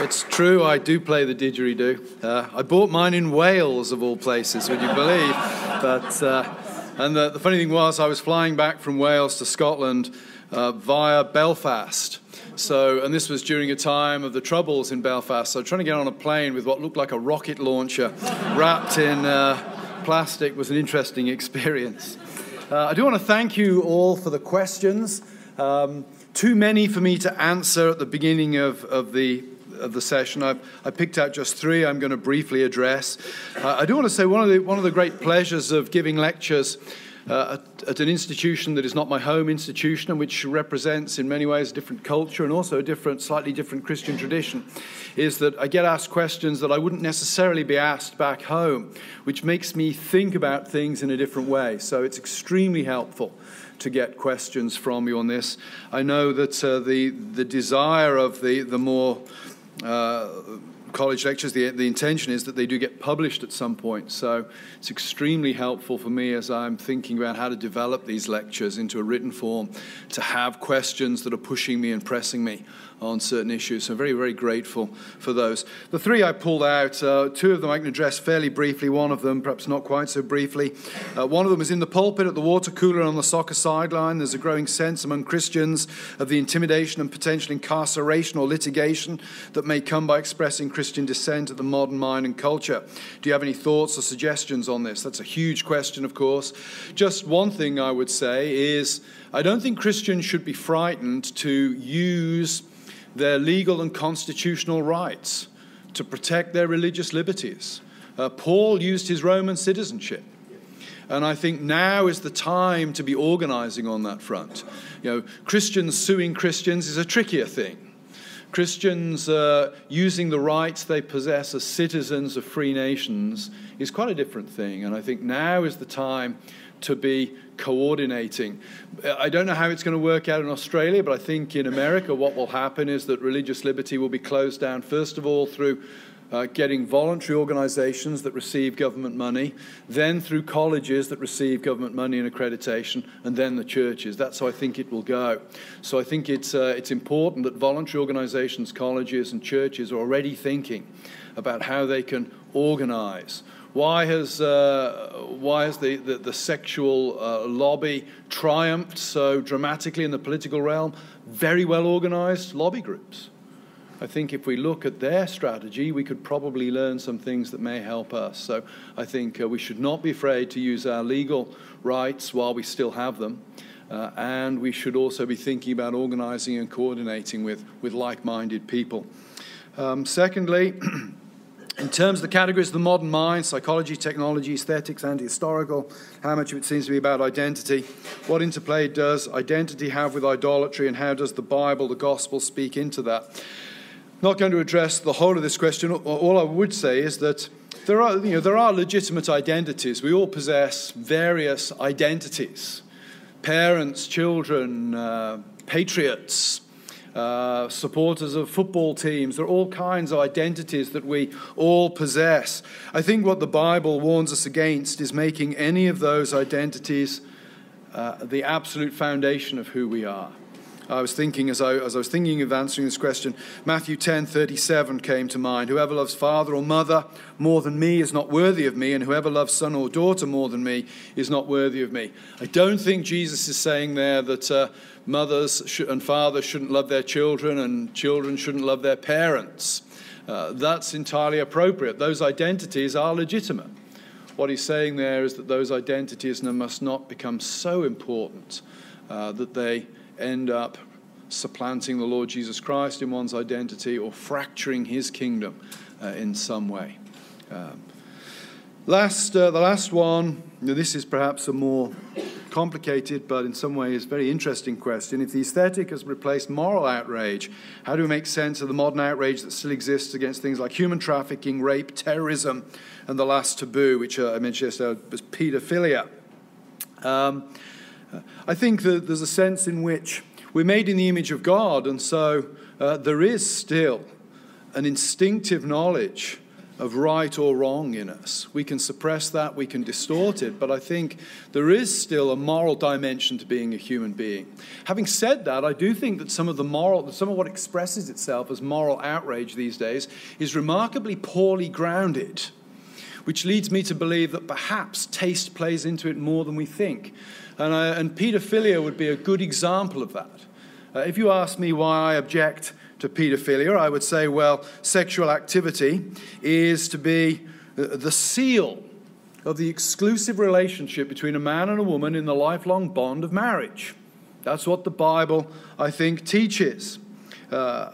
It's true, I do play the didgeridoo. Uh, I bought mine in Wales, of all places, would you believe? But, uh, and the, the, funny thing was, I was flying back from Wales to Scotland uh, via Belfast. So, and this was during a time of the troubles in Belfast. So, trying to get on a plane with what looked like a rocket launcher wrapped in uh, plastic was an interesting experience. Uh, I do want to thank you all for the questions. Um, too many for me to answer at the beginning of, of the of the session. I've, I picked out just three I'm going to briefly address. Uh, I do want to say one of, the, one of the great pleasures of giving lectures uh, at, at, an institution that is not my home institution and which represents in many ways a different culture and also a different, slightly different Christian tradition, is that I get asked questions that I wouldn't necessarily be asked back home, which makes me think about things in a different way. So it's extremely helpful to get questions from you on this. I know that uh, the, the desire of the, the Moore uh, college lectures, the, the intention is that they do get published at some point. So it's extremely helpful for me as I'm thinking about how to develop these lectures into a written form to have questions that are pushing me and pressing me on certain issues. So very, very grateful for those. The three I pulled out, uh, two of them I can address fairly briefly, one of them perhaps not quite so briefly. Uh, one of them is in the pulpit at the water cooler on the soccer sideline. There's a growing sense among Christians of the intimidation and potential incarceration or litigation that may come by expressing Christian dissent at the modern mind and culture. Do you have any thoughts or suggestions on this? That's a huge question, of course. Just one thing I would say is I don't think Christians should be frightened to use their legal and constitutional rights, to protect their religious liberties. Uh, Paul used his Roman citizenship. And I think now is the time to be organizing on that front. You know, Christians suing Christians is a trickier thing. Christians uh, using the rights they possess as citizens of free nations is quite a different thing. And I think now is the time to be coordinating. I don't know how it's going to work out in Australia, but I think in America what will happen is that religious liberty will be closed down, first of all, through uh, getting voluntary organizations that receive government money, then through colleges that receive government money and accreditation, and then the churches. That's how I think it will go. So I think it's, uh, it's important that voluntary organizations, colleges, and churches are already thinking about how they can organize why has, uh, why has the, the, the sexual uh, lobby triumphed so dramatically in the political realm? Very well organized lobby groups. I think if we look at their strategy, we could probably learn some things that may help us. So I think uh, we should not be afraid to use our legal rights while we still have them. Uh, and we should also be thinking about organizing and coordinating with, with like minded people. Um, secondly, In terms of the categories of the modern mind, psychology, technology, aesthetics, and historical, how much of it seems to be about identity? What interplay does identity have with idolatry, and how does the Bible, the gospel, speak into that? Not going to address the whole of this question. All I would say is that there are, you know, there are legitimate identities. We all possess various identities parents, children, uh, patriots, uh, supporters of football teams. There are all kinds of identities that we all possess. I think what the Bible warns us against is making any of those identities uh, the absolute foundation of who we are. I was thinking, as I, as I was thinking of answering this question, Matthew 10 37 came to mind. Whoever loves father or mother more than me is not worthy of me, and whoever loves son or daughter more than me is not worthy of me. I don't think Jesus is saying there that uh, mothers and fathers shouldn't love their children and children shouldn't love their parents. Uh, that's entirely appropriate. Those identities are legitimate. What he's saying there is that those identities must not become so important uh, that they end up supplanting the Lord Jesus Christ in one's identity or fracturing his kingdom uh, in some way. Um, last, uh, the last one, this is perhaps a more complicated, but in some ways very interesting question. If the aesthetic has replaced moral outrage, how do we make sense of the modern outrage that still exists against things like human trafficking, rape, terrorism, and the last taboo, which uh, I mentioned yesterday, was pedophilia? Um, I think that there's a sense in which we're made in the image of God, and so uh, there is still an instinctive knowledge of right or wrong in us. We can suppress that, we can distort it, but I think there is still a moral dimension to being a human being. Having said that, I do think that some of the moral, some of what expresses itself as moral outrage these days is remarkably poorly grounded, which leads me to believe that perhaps taste plays into it more than we think. And, I, and pedophilia would be a good example of that. Uh, if you ask me why I object to pedophilia, I would say, well, sexual activity is to be the seal of the exclusive relationship between a man and a woman in the lifelong bond of marriage. That's what the Bible, I think, teaches. Uh,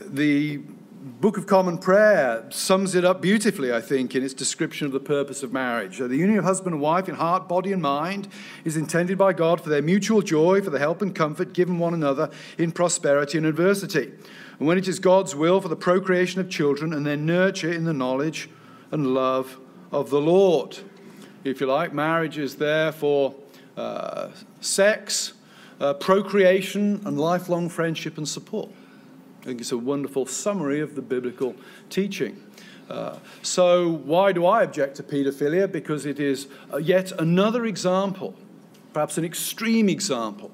the Book of Common Prayer sums it up beautifully, I think, in its description of the purpose of marriage. The union of husband and wife in heart, body, and mind is intended by God for their mutual joy, for the help and comfort given one another in prosperity and adversity. And when it is God's will for the procreation of children and their nurture in the knowledge and love of the Lord. If you like, marriage is there for uh, sex, uh, procreation, and lifelong friendship and support. I think it's a wonderful summary of the biblical teaching. Uh, so, why do I object to paedophilia? Because it is uh, yet another example, perhaps an extreme example,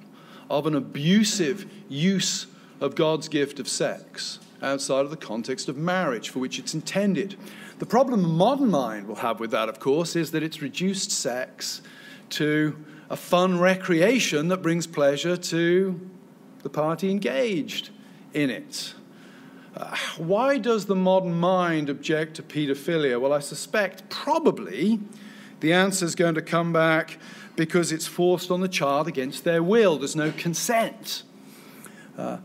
of an abusive use of God's gift of sex outside of the context of marriage for which it's intended. The problem the modern mind will have with that, of course, is that it's reduced sex to a fun recreation that brings pleasure to the party engaged in it. Uh, why does the modern mind object to paedophilia? Well, I suspect probably the answer is going to come back because it's forced on the child against their will. There's no consent. Uh,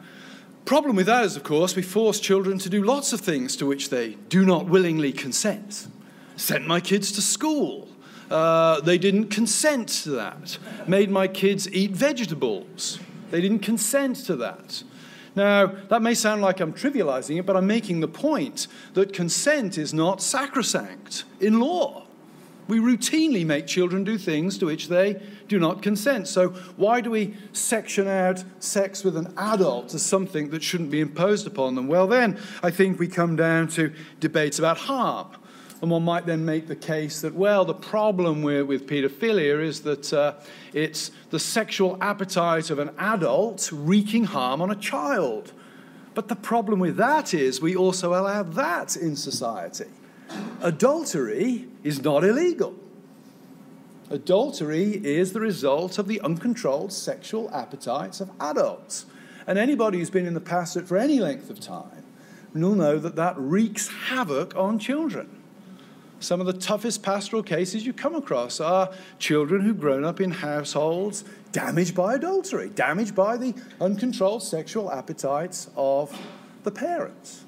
problem with that is, of course, we force children to do lots of things to which they do not willingly consent. Sent my kids to school. Uh, they didn't consent to that. Made my kids eat vegetables. They didn't consent to that. Now, that may sound like I'm trivializing it, but I'm making the point that consent is not sacrosanct in law. We routinely make children do things to which they do not consent. So, why do we section out sex with an adult as something that shouldn't be imposed upon them? Well, then I think we come down to debates about harm. And one might then make the case that, well, the problem with, with paedophilia is that uh, it's the sexual appetite of an adult wreaking harm on a child. But the problem with that is we also allow that in society. Adultery is not illegal. Adultery is the result of the uncontrolled sexual appetites of adults. And anybody who's been in the pastorate for any length of time will know that that wreaks havoc on children. Some of the toughest pastoral cases you come across are children who've grown up in households damaged by adultery, damaged by the uncontrolled sexual appetites of the parents.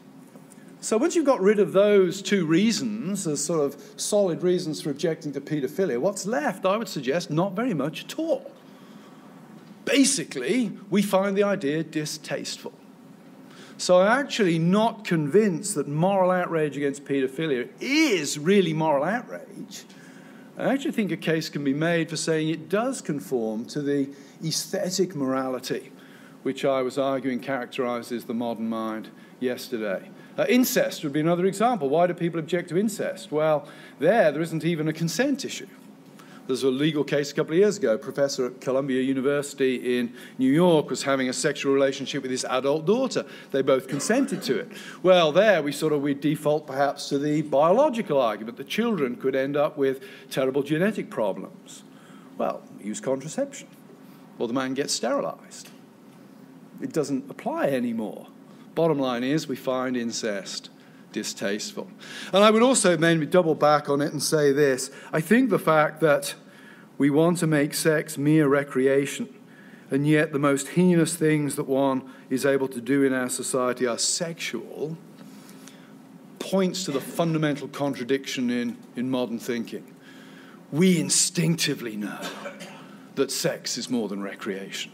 So once you've got rid of those two reasons as sort of solid reasons for objecting to paedophilia, what's left, I would suggest, not very much at all. Basically, we find the idea distasteful. So I'm actually not convinced that moral outrage against paedophilia is really moral outrage. I actually think a case can be made for saying it does conform to the aesthetic morality which I was arguing characterizes the modern mind yesterday. Uh, incest would be another example. Why do people object to incest? Well, there, there isn't even a consent issue. There's a legal case a couple of years ago. A professor at Columbia University in New York was having a sexual relationship with his adult daughter. They both consented to it. Well, there we sort of we default perhaps to the biological argument that children could end up with terrible genetic problems. Well, use contraception, or the man gets sterilized. It doesn't apply anymore. Bottom line is, we find incest distasteful. And I would also maybe double back on it and say this I think the fact that we want to make sex mere recreation, and yet the most heinous things that one is able to do in our society are sexual, points to the fundamental contradiction in, in modern thinking. We instinctively know that sex is more than recreation.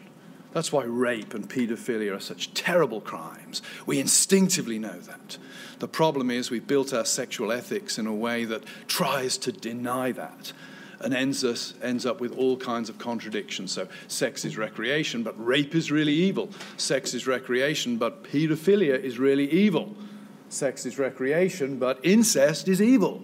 That's why rape and paedophilia are such terrible crimes. We instinctively know that. The problem is we've built our sexual ethics in a way that tries to deny that and ends, us, ends up with all kinds of contradictions. So, sex is recreation, but rape is really evil. Sex is recreation, but paedophilia is really evil. sex is recreation, but incest is evil.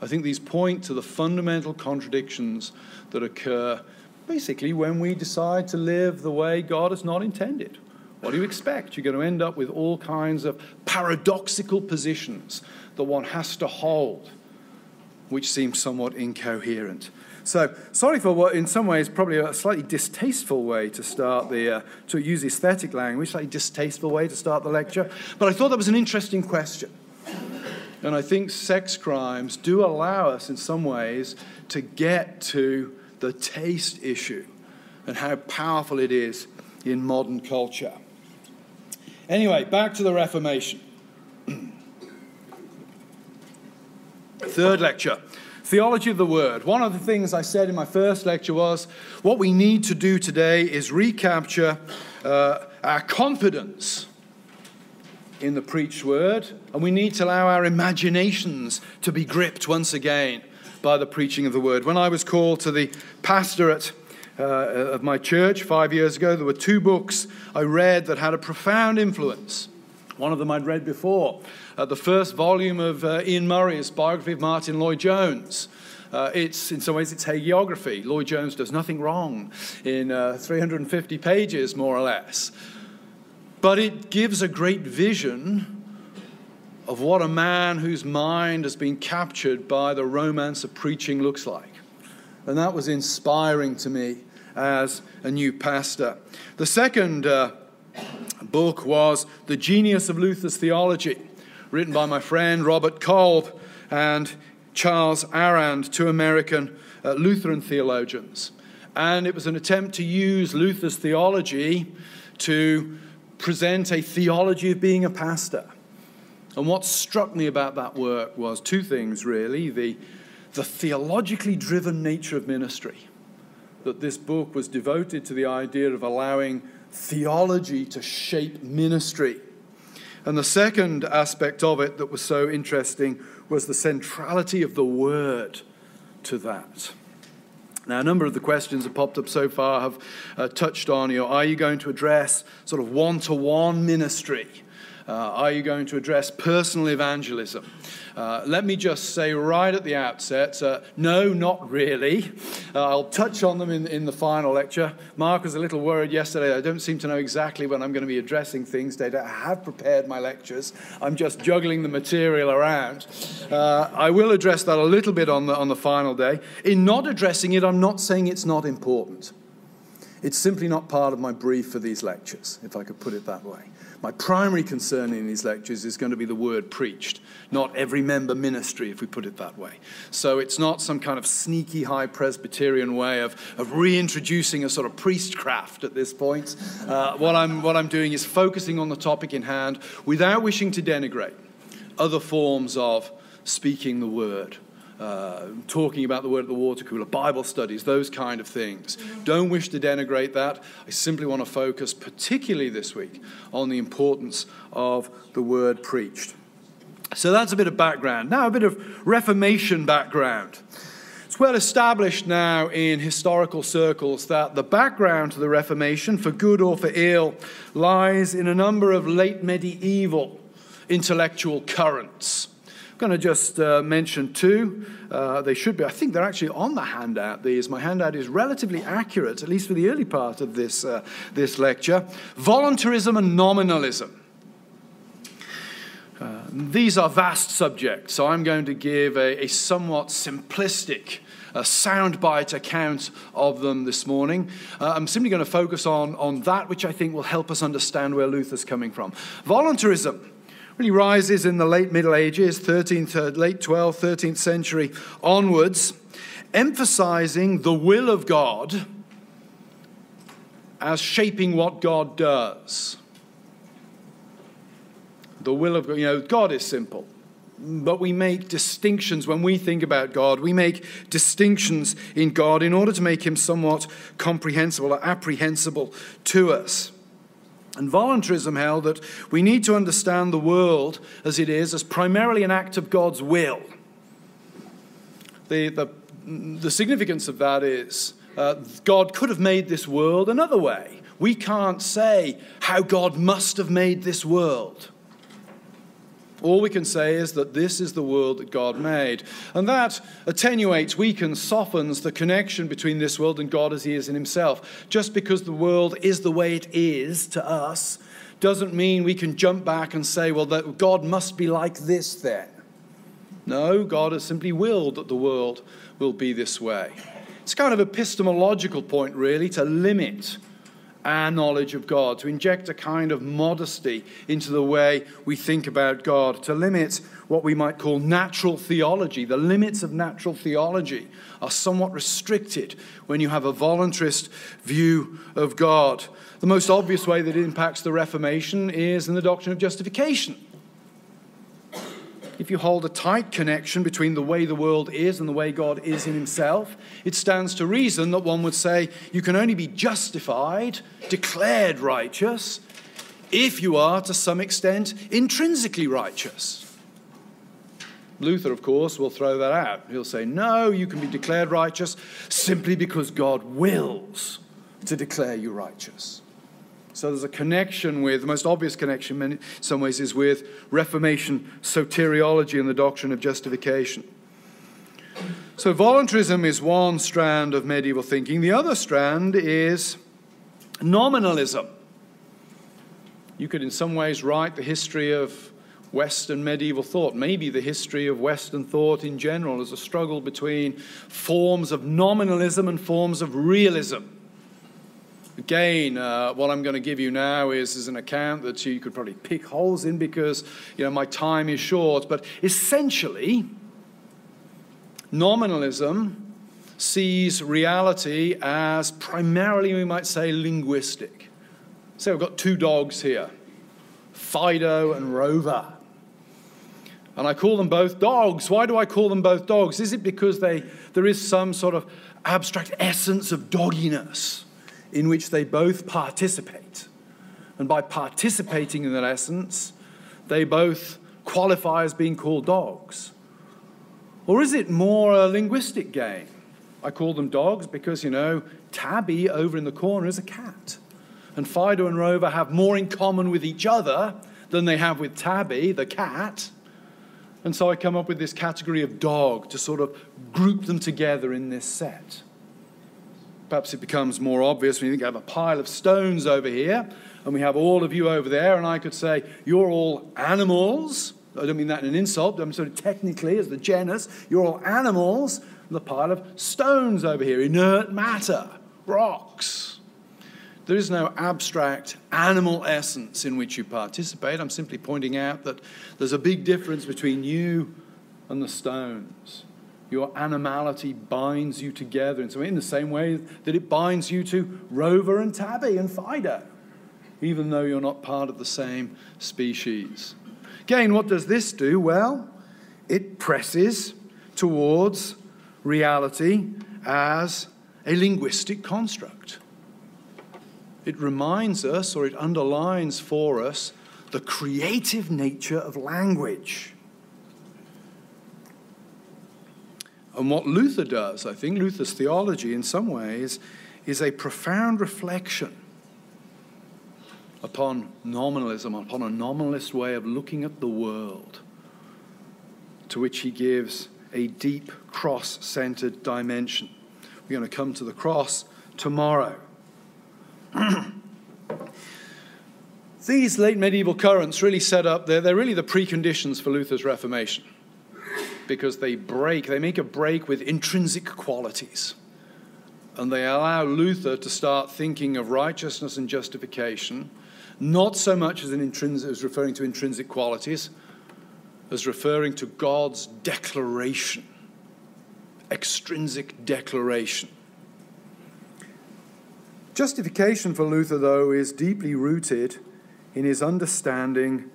I think these point to the fundamental contradictions that occur basically when we decide to live the way God has not intended. What do you expect? You're going to end up with all kinds of paradoxical positions that one has to hold, which seem somewhat incoherent. So, sorry for what, in some ways, probably a slightly distasteful way to start the, uh, to use aesthetic language, slightly distasteful way to start the lecture. But I thought that was an interesting question. And I think sex crimes do allow us, in some ways, to get to the taste issue and how powerful it is in modern culture. Anyway, back to the Reformation. Third lecture theology of the word. One of the things I said in my first lecture was what we need to do today is recapture uh, our confidence in the preached word, and we need to allow our imaginations to be gripped once again by the preaching of the word. When I was called to the pastorate uh, of my church five years ago, there were two books I read that had a profound influence. One of them I'd read before, uh, the first volume of uh, Iain Murray's biography of Martyn Lloyd-Jones. Uh, it's in some ways it's hagiography. Lloyd Jones does nothing wrong in uh, 350 pages, more or less. But it gives a great vision of what a man whose mind has been captured by the romance of preaching looks like. And that was inspiring to me as a new pastor. The second uh, book was The Genius of Luther's Theology, written by my friend Robert Kolb and Charles Arand, two American uh, Lutheran theologians. And it was an attempt to use Luther's theology to present a theology of being a pastor. And what struck me about that work was two things, really the, the theologically driven nature of ministry, that this book was devoted to the idea of allowing theology to shape ministry. And the second aspect of it that was so interesting was the centrality of the word to that. Now, a number of the questions that popped up so far have uh, touched on, you know, are you going to address sort of one to one ministry? Uh, are you going to address personal evangelism? Uh, let me just say right at the outset uh, no, not really. Uh, I'll touch on them in, in the final lecture. Mark was a little worried yesterday. I don't seem to know exactly when I'm going to be addressing things. I have prepared my lectures, I'm just juggling the material around. Uh, I will address that a little bit on the, on the final day. In not addressing it, I'm not saying it's not important. It's simply not part of my brief for these lectures, if I could put it that way. My primary concern in these lectures is going to be the word preached, not every member ministry, if we put it that way. So it's not some kind of sneaky high Presbyterian way of, of reintroducing a sort of priestcraft at this point. Uh, what, I'm, what I'm doing is focusing on the topic in hand without wishing to denigrate other forms of speaking the word uh, talking about the word at the water cooler, Bible studies, those kind of things. Don't wish to denigrate that. I simply want to focus, particularly this week, on the importance of the word preached. So that's a bit of background. Now, a bit of Reformation background. It's well established now in historical circles that the background to the Reformation, for good or for ill, lies in a number of late medieval intellectual currents. Going to just uh, mention two. Uh, they should be, I think they're actually on the handout. These, my handout is relatively accurate, at least for the early part of this, uh, this lecture. Voluntarism and nominalism. Uh, these are vast subjects, so I'm going to give a, a somewhat simplistic a soundbite account of them this morning. Uh, I'm simply going to focus on, on that which I think will help us understand where Luther's coming from. Voluntarism really rises in the late Middle Ages, 13th, uh, late 12th, 13th century onwards, emphasizing the will of God as shaping what God does. The will of God, you know, God is simple. But we make distinctions when we think about God. We make distinctions in God in order to make him somewhat comprehensible or apprehensible to us. And voluntarism held that we need to understand the world as it is as primarily an act of God's will. The, the, the significance of that is uh, God could have made this world another way. We can't say how God must have made this world. All we can say is that this is the world that God made. And that attenuates, weakens, softens the connection between this world and God as He is in Himself. Just because the world is the way it is to us doesn't mean we can jump back and say, well, that God must be like this then. No, God has simply willed that the world will be this way. It's kind of epistemological point, really, to limit our knowledge of God, to inject a kind of modesty into the way we think about God, to limit what we might call natural theology. The limits of natural theology are somewhat restricted when you have a voluntarist view of God. The most obvious way that it impacts the Reformation is in the doctrine of justification if you hold a tight connection between the way the world is and the way God is in himself, it stands to reason that one would say you can only be justified, declared righteous, if you are to some extent intrinsically righteous. Luther, of course, will throw that out. He'll say, no, you can be declared righteous simply because God wills to declare you righteous. So there's a connection with, the most obvious connection in some ways is with Reformation soteriology and the doctrine of justification. So voluntarism is one strand of medieval thinking. The other strand is nominalism. You could, in some ways, write the history of Western medieval thought, maybe the history of Western thought in general, as a struggle between forms of nominalism and forms of realism. Again, uh, what I'm going to give you now is, is an account that you could probably pick holes in because you know, my time is short. But essentially, nominalism sees reality as primarily, we might say, linguistic. So we've got two dogs here Fido and Rover. And I call them both dogs. Why do I call them both dogs? Is it because they, there is some sort of abstract essence of dogginess? In which they both participate. And by participating in that essence, they both qualify as being called dogs. Or is it more a linguistic game? I call them dogs because, you know, Tabby over in the corner is a cat. And Fido and Rover have more in common with each other than they have with Tabby, the cat. And so I come up with this category of dog to sort of group them together in this set. Perhaps it becomes more obvious when you think I have a pile of stones over here, and we have all of you over there, and I could say, You're all animals. I don't mean that in an insult, I'm sort of technically, as the genus, you're all animals, the pile of stones over here, inert matter, rocks. There is no abstract animal essence in which you participate. I'm simply pointing out that there's a big difference between you and the stones. Your animality binds you together in, in the same way that it binds you to Rover and Tabby and Fido, even though you're not part of the same species. Again, what does this do? Well, it presses towards reality as a linguistic construct. It reminds us, or it underlines for us, the creative nature of language. And what Luther does, I think, Luther's theology in some ways, is a profound reflection upon nominalism, upon a nominalist way of looking at the world, to which he gives a deep cross centered dimension. We're going to come to the cross tomorrow. These late medieval currents really set up, they're, they're really the preconditions for Luther's Reformation because they break, they make a break with intrinsic qualities. And they allow Luther to start thinking of righteousness and justification, not so much as, an intrinsic, as referring to intrinsic qualities, as referring to God's declaration, extrinsic declaration. Justification for Luther, though, is deeply rooted in his understanding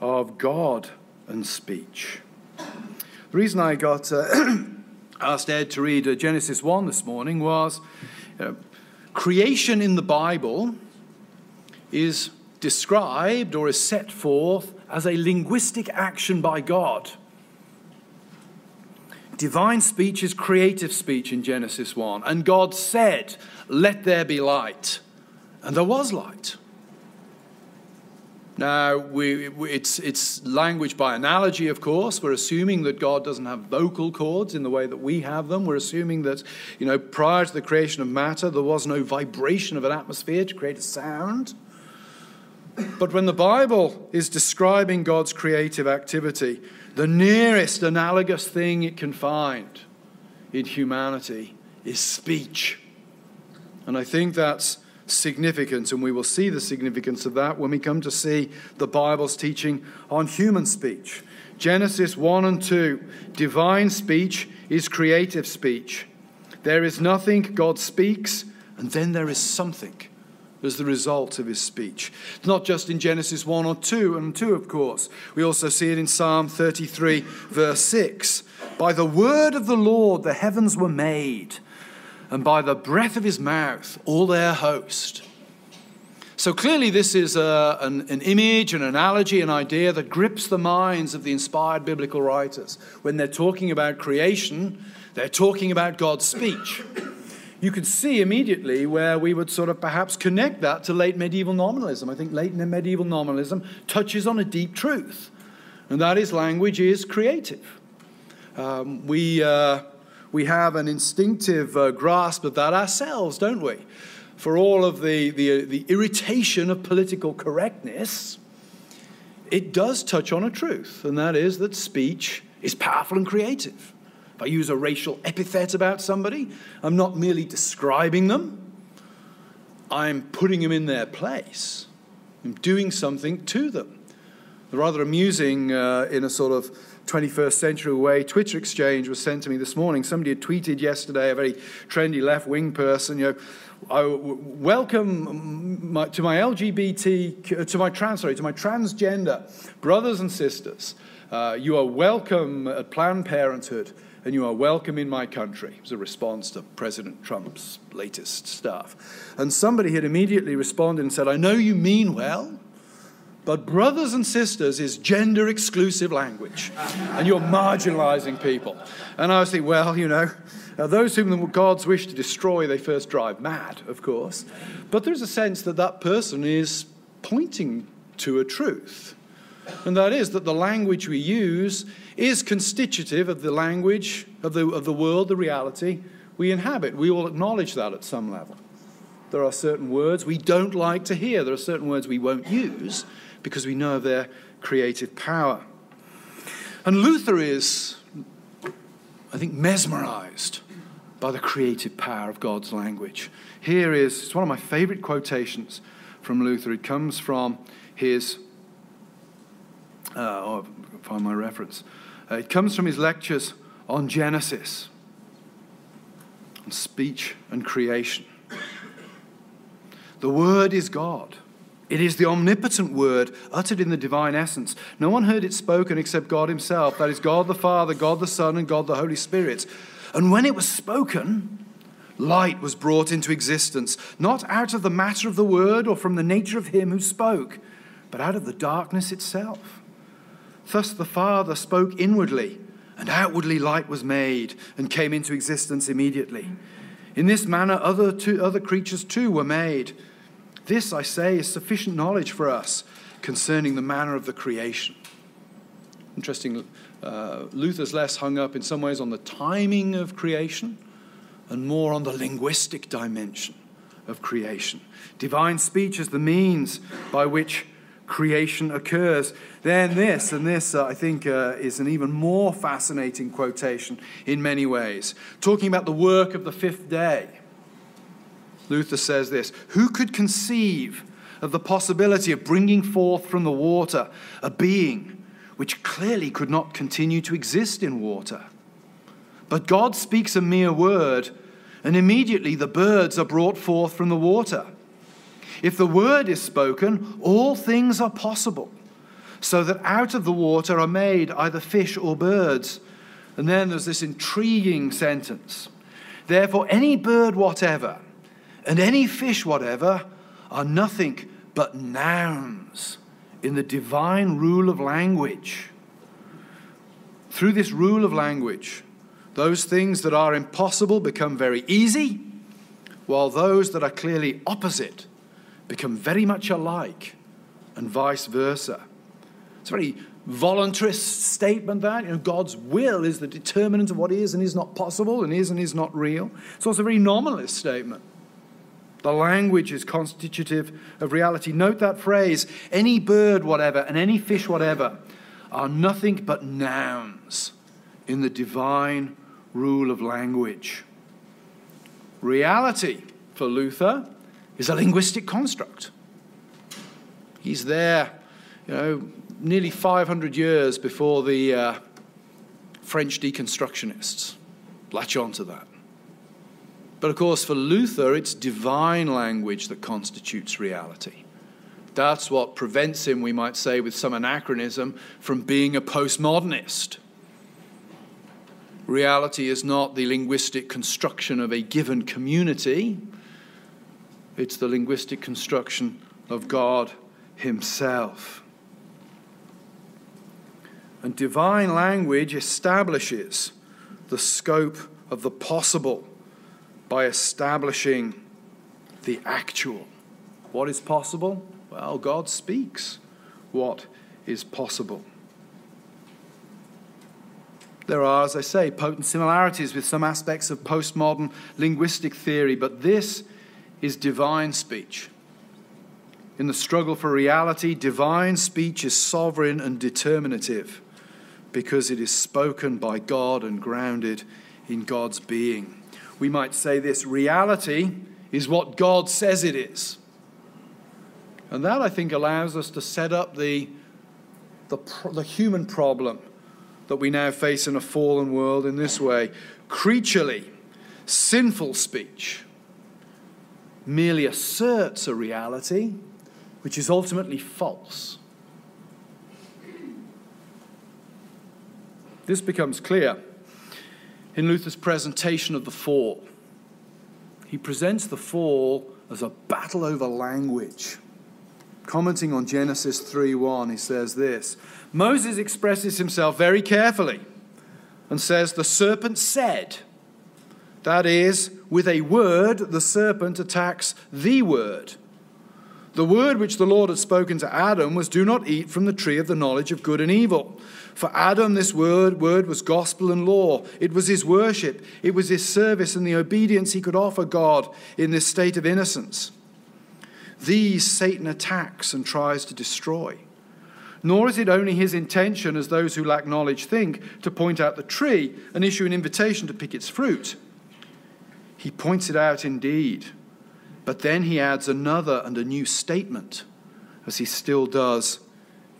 of God and speech. The reason I got uh, asked Ed to read uh, Genesis 1 this morning was uh, creation in the Bible is described or is set forth as a linguistic action by God. Divine speech is creative speech in Genesis 1. And God said, Let there be light. And there was light. Now, we, it's, it's language by analogy, of course. We're assuming that God doesn't have vocal cords in the way that we have them. We're assuming that, you know, prior to the creation of matter, there was no vibration of an atmosphere to create a sound. But when the Bible is describing God's creative activity, the nearest analogous thing it can find in humanity is speech. And I think that's significant, and we will see the significance of that when we come to see the Bible's teaching on human speech. Genesis 1 and 2 divine speech is creative speech. There is nothing, God speaks, and then there is something as the result of his speech. It's not just in Genesis 1 or 2 and 2, of course. We also see it in Psalm 33, verse 6. By the word of the Lord the heavens were made and by the breath of his mouth all their host. So clearly, this is a, an, an, image, an analogy, an idea that grips the minds of the inspired biblical writers. When they're talking about creation, they're talking about God's speech. You can see immediately where we would sort of perhaps connect that to late medieval nominalism. I think late medieval nominalism touches on a deep truth, and that is language is creative. Um, we. Uh, we have an instinctive uh, grasp of that ourselves, don't we? For all of the, the, the irritation of political correctness, it does touch on a truth, and that is that speech is powerful and creative. If I use a racial epithet about somebody, I'm not merely describing them, I'm putting them in their place. I'm doing something to them. Rather amusing uh, in a sort of 21st century way. Twitter exchange was sent to me this morning. Somebody had tweeted yesterday, a very trendy left wing person, you know, I welcome my, to my LGBT, to my trans, sorry, to my transgender brothers and sisters. Uh, you are welcome at Planned Parenthood and you are welcome in my country. It was a response to President Trump's latest stuff. And somebody had immediately responded and said, I know you mean well, but brothers and sisters is gender exclusive language, and you're marginalizing people. And I was thinking, well, you know, uh, those whom the gods wish to destroy, they first drive mad, of course. But there's a sense that that person is pointing to a truth. And that is that the language we use is constitutive of the language of the, of the world, the reality we inhabit. We all acknowledge that at some level. There are certain words we don't like to hear, there are certain words we won't use because we know of their creative power. And Luther is, I think, mesmerized by the creative power of God's language. Here is, it's one of my favorite quotations from Luther. It comes from his, uh, oh, find my reference. Uh, it comes from his lectures on Genesis, on speech and creation. The Word is God. It is the omnipotent word uttered in the divine essence. No one heard it spoken except God Himself. That is God the Father, God the Son, and God the Holy Spirit. And when it was spoken, light was brought into existence, not out of the matter of the word or from the nature of Him who spoke, but out of the darkness itself. Thus the Father spoke inwardly, and outwardly light was made and came into existence immediately. In this manner, other, two, other creatures too were made this, I say, is sufficient knowledge for us concerning the manner of the creation. Interesting, uh, Luther's less hung up in some ways on the timing of creation and more on the linguistic dimension of creation. Divine speech is the means by which creation occurs. Then, this, and this uh, I think uh, is an even more fascinating quotation in many ways, talking about the work of the fifth day. Luther says this Who could conceive of the possibility of bringing forth from the water a being which clearly could not continue to exist in water? But God speaks a mere word, and immediately the birds are brought forth from the water. If the word is spoken, all things are possible, so that out of the water are made either fish or birds. And then there's this intriguing sentence. Therefore, any bird whatever, and any fish whatever are nothing but nouns in the divine rule of language. Through this rule of language, those things that are impossible become very easy, while those that are clearly opposite become very much alike and vice versa. It's a very voluntarist statement that you know, God's will is the determinant of what is and is not possible and is and is not real. It's also a very nominalist statement. The language is constitutive of reality. Note that phrase any bird, whatever, and any fish, whatever, are nothing but nouns in the divine rule of language. Reality, for Luther, is a linguistic construct. He's there, you know, nearly 500 years before the uh, French deconstructionists latch on to that. But of course, for Luther, it's divine language that constitutes reality. That's what prevents him, we might say, with some anachronism, from being a postmodernist. Reality is not the linguistic construction of a given community, it's the linguistic construction of God Himself. And divine language establishes the scope of the possible by establishing the actual. What is possible? Well, God speaks what is possible. There are, as I say, potent similarities with some aspects of postmodern linguistic theory, but this is divine speech. In the struggle for reality, divine speech is sovereign and determinative because it is spoken by God and grounded in God's being we might say this reality is what God says it is. And that, I think, allows us to set up the, the, the human problem that we now face in a fallen world in this way creaturely, sinful speech merely asserts a reality which is ultimately false. This becomes clear in Luther's presentation of the fall. He presents the fall as a battle over language. Commenting on Genesis 3:1, he says this Moses expresses himself very carefully and says, The serpent said, that is, with a word, the serpent attacks the word. The word which the Lord had spoken to Adam was, Do not eat from the tree of the knowledge of good and evil. For Adam, this word, word was gospel and law. It was his worship, it was his service and the obedience he could offer God in this state of innocence. These Satan attacks and tries to destroy. Nor is it only his intention, as those who lack knowledge think, to point out the tree and issue an invitation to pick its fruit. He points it out indeed, but then he adds another and a new statement, as he still does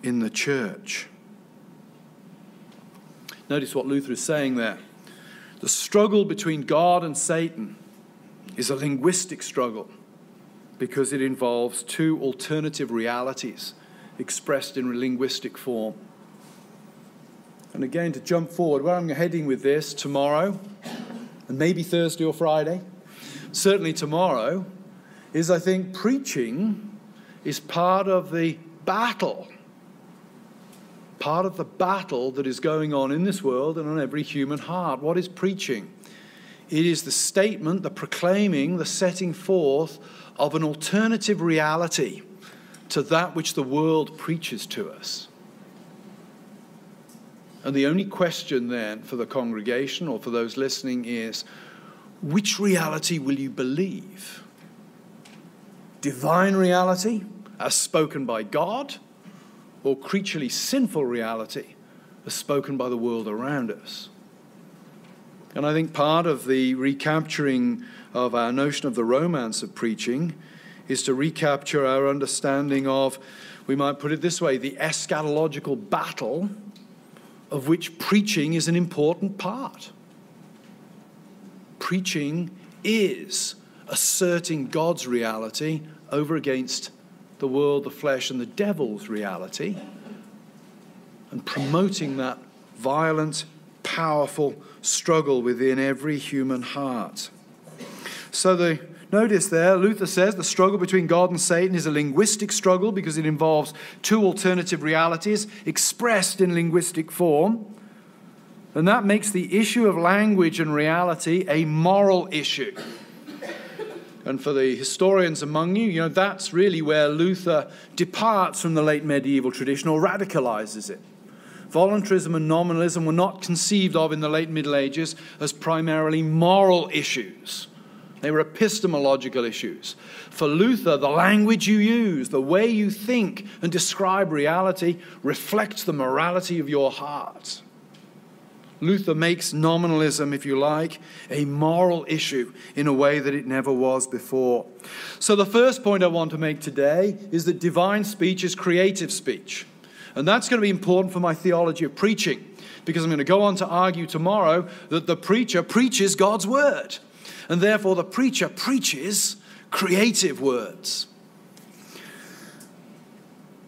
in the church. Notice what Luther is saying there. The struggle between God and Satan is a linguistic struggle because it involves two alternative realities expressed in linguistic form. And again, to jump forward, where I'm heading with this tomorrow, and maybe Thursday or Friday, certainly tomorrow, is I think preaching is part of the battle part of the battle that is going on in this world and on every human heart. What is preaching? It is the statement, the proclaiming, the setting forth of an alternative reality to that which the world preaches to us. And the only question then for the congregation or for those listening is which reality will you believe? Divine reality, as spoken by God? or creaturely sinful reality as spoken by the world around us. And I think part of the recapturing of our notion of the romance of preaching is to recapture our understanding of, we might put it this way, the eschatological battle of which preaching is an important part. Preaching is asserting God's reality over against the world, the flesh, and the devil's reality, and promoting that violent, powerful struggle within every human heart. So the Notice there, Luther says the struggle between God and Satan is a linguistic struggle because it involves two alternative realities expressed in linguistic form. And that makes the issue of language and reality a moral issue. And for the historians among you, you know, that's really where Luther departs from the late medieval tradition or radicalizes it. Voluntarism and nominalism were not conceived of in the late Middle Ages as primarily moral issues. They were epistemological issues. For Luther, the language you use, the way you think and describe reality, reflects the morality of your heart. Luther makes nominalism, if you like, a moral issue in a way that it never was before. So, the first point I want to make today is that divine speech is creative speech. And that's going to be important for my theology of preaching, because I'm going to go on to argue tomorrow that the preacher preaches God's word. And therefore, the preacher preaches creative words.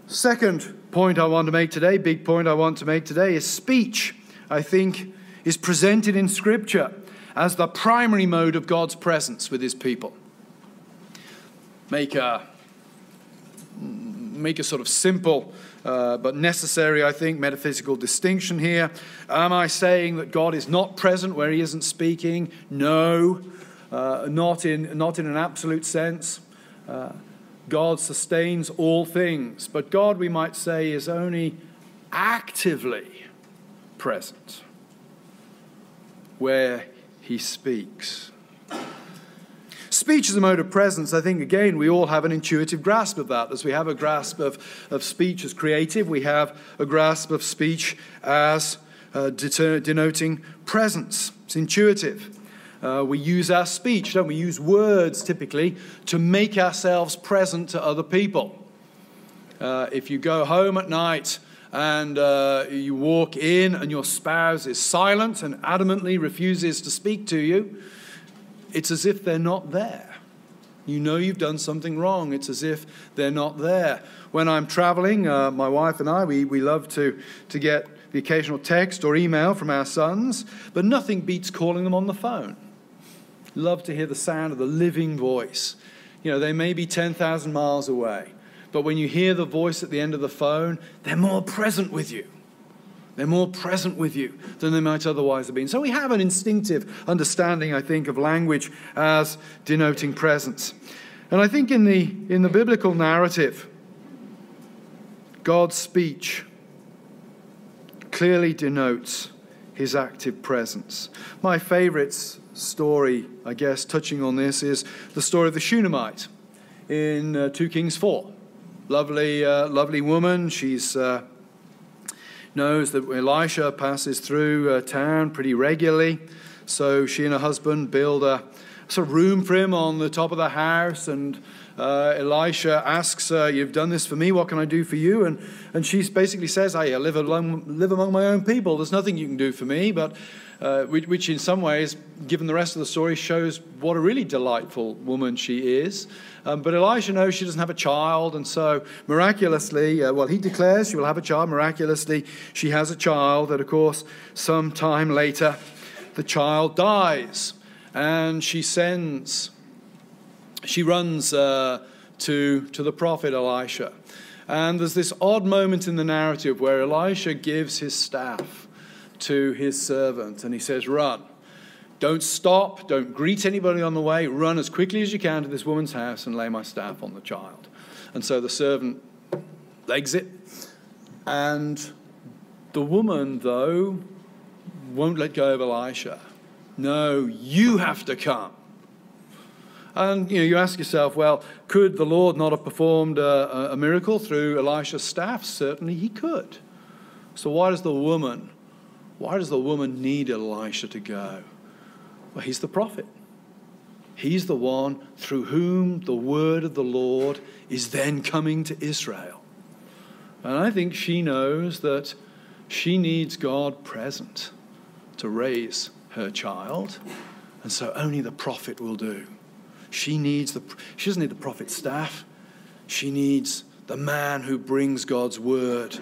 Second point I want to make today, big point I want to make today, is speech. I think, is presented in Scripture as the primary mode of God's presence with his people. Make a, make a sort of simple uh, but necessary, I think, metaphysical distinction here. Am I saying that God is not present where he isn't speaking? No, uh, not, in, not in an absolute sense. Uh, God sustains all things, but God, we might say, is only actively present where he speaks. Speech is a mode of presence. I think, again, we all have an intuitive grasp of that. As we have a grasp of, of speech as creative, we have a grasp of speech as uh, deter- denoting presence. It's intuitive. Uh, we use our speech, don't we? Use words typically to make ourselves present to other people. Uh, if you go home at night and uh, you walk in and your spouse is silent and adamantly refuses to speak to you, it's as if they're not there. You know you've done something wrong. It's as if they're not there. When I'm traveling, uh, my wife and I, we, we love to, to get the occasional text or email from our sons, but nothing beats calling them on the phone. Love to hear the sound of the living voice. You know, they may be 10,000 miles away, but when you hear the voice at the end of the phone, they're more present with you. They're more present with you than they might otherwise have been. So we have an instinctive understanding, I think, of language as denoting presence. And I think in the, in the biblical narrative, God's speech clearly denotes his active presence. My favorite story, I guess, touching on this is the story of the Shunammite in uh, 2 Kings 4 lovely, uh, lovely woman. She's uh, knows that Elisha passes through uh, town pretty regularly. So she and her husband build a sort of room for him on the top of the house. And uh, Elisha asks, You've done this for me, what can I do for you? And, and she basically says, Hey, I live, along, live among my own people. There's nothing you can do for me. But uh, which, in some ways, given the rest of the story, shows what a really delightful woman she is. Um, but Elisha knows she doesn't have a child, and so miraculously, uh, well, he declares she will have a child. Miraculously, she has a child, and of course, some time later, the child dies, and she sends, she runs uh, to, to the prophet Elisha. And there's this odd moment in the narrative where Elisha gives his staff to his servant, and he says, Run. Don't stop. Don't greet anybody on the way. Run as quickly as you can to this woman's house and lay my staff on the child. And so the servant legs it. And the woman, though, won't let go of Elisha. No, you have to come. And you know, you ask yourself, well, could the Lord not have performed a, a miracle through Elisha's staff? Certainly he could. So why does the woman, why does the woman need Elisha to go? Well, he's the prophet. He's the one through whom the word of the Lord is then coming to Israel. And I think she knows that she needs God present to raise her child. And so only the prophet will do. She needs the she doesn't need the prophet's staff. She needs the man who brings God's word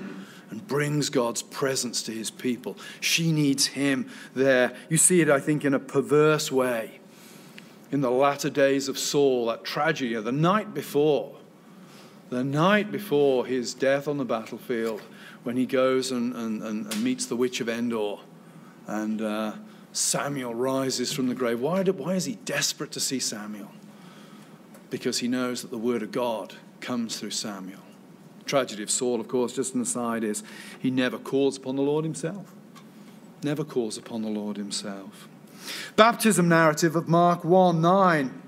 and brings God's presence to his people. She needs him there. You see it, I think, in a perverse way. In the latter days of Saul, that tragedy, the night before, the night before his death on the battlefield, when he goes and, and, and meets the witch of Endor, and uh, Samuel rises from the grave. Why, why is he desperate to see Samuel? because he knows that the word of God comes through Samuel. Tragedy of Saul, of course, just an aside, is he never calls upon the Lord himself. Never calls upon the Lord himself. Baptism narrative of Mark 1 9.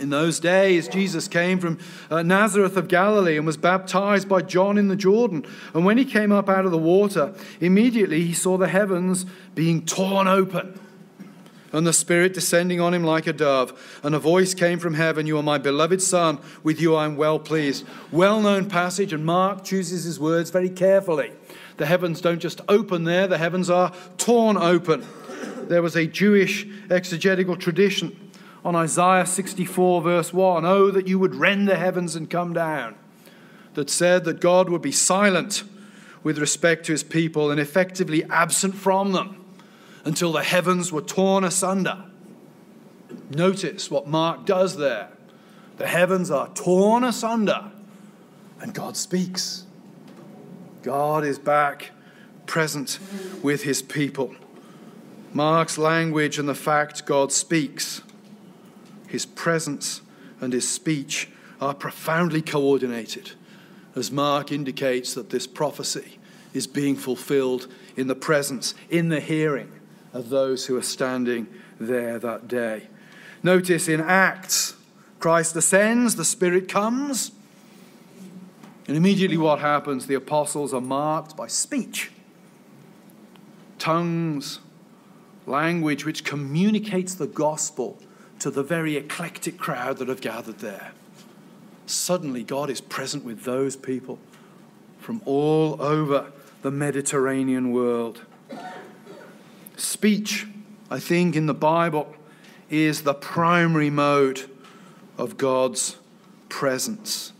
In those days, Jesus came from uh, Nazareth of Galilee and was baptized by John in the Jordan. And when he came up out of the water, immediately he saw the heavens being torn open and the Spirit descending on him like a dove. And a voice came from heaven You are my beloved Son, with you I am well pleased. Well known passage, and Mark chooses his words very carefully. The heavens don't just open there, the heavens are torn open. There was a Jewish exegetical tradition on Isaiah 64, verse 1 Oh, that you would rend the heavens and come down, that said that God would be silent with respect to his people and effectively absent from them until the heavens were torn asunder. Notice what Mark does there. The heavens are torn asunder, and God speaks. God is back, present with his people. Mark's language and the fact God speaks, his presence and his speech are profoundly coordinated, as Mark indicates that this prophecy is being fulfilled in the presence, in the hearing of those who are standing there that day. Notice in Acts, Christ ascends, the Spirit comes, and immediately what happens? The apostles are marked by speech, tongues, language which communicates the gospel to the very eclectic crowd that have gathered there. Suddenly, God is present with those people from all over the Mediterranean world. Speech, I think, in the Bible is the primary mode of God's presence.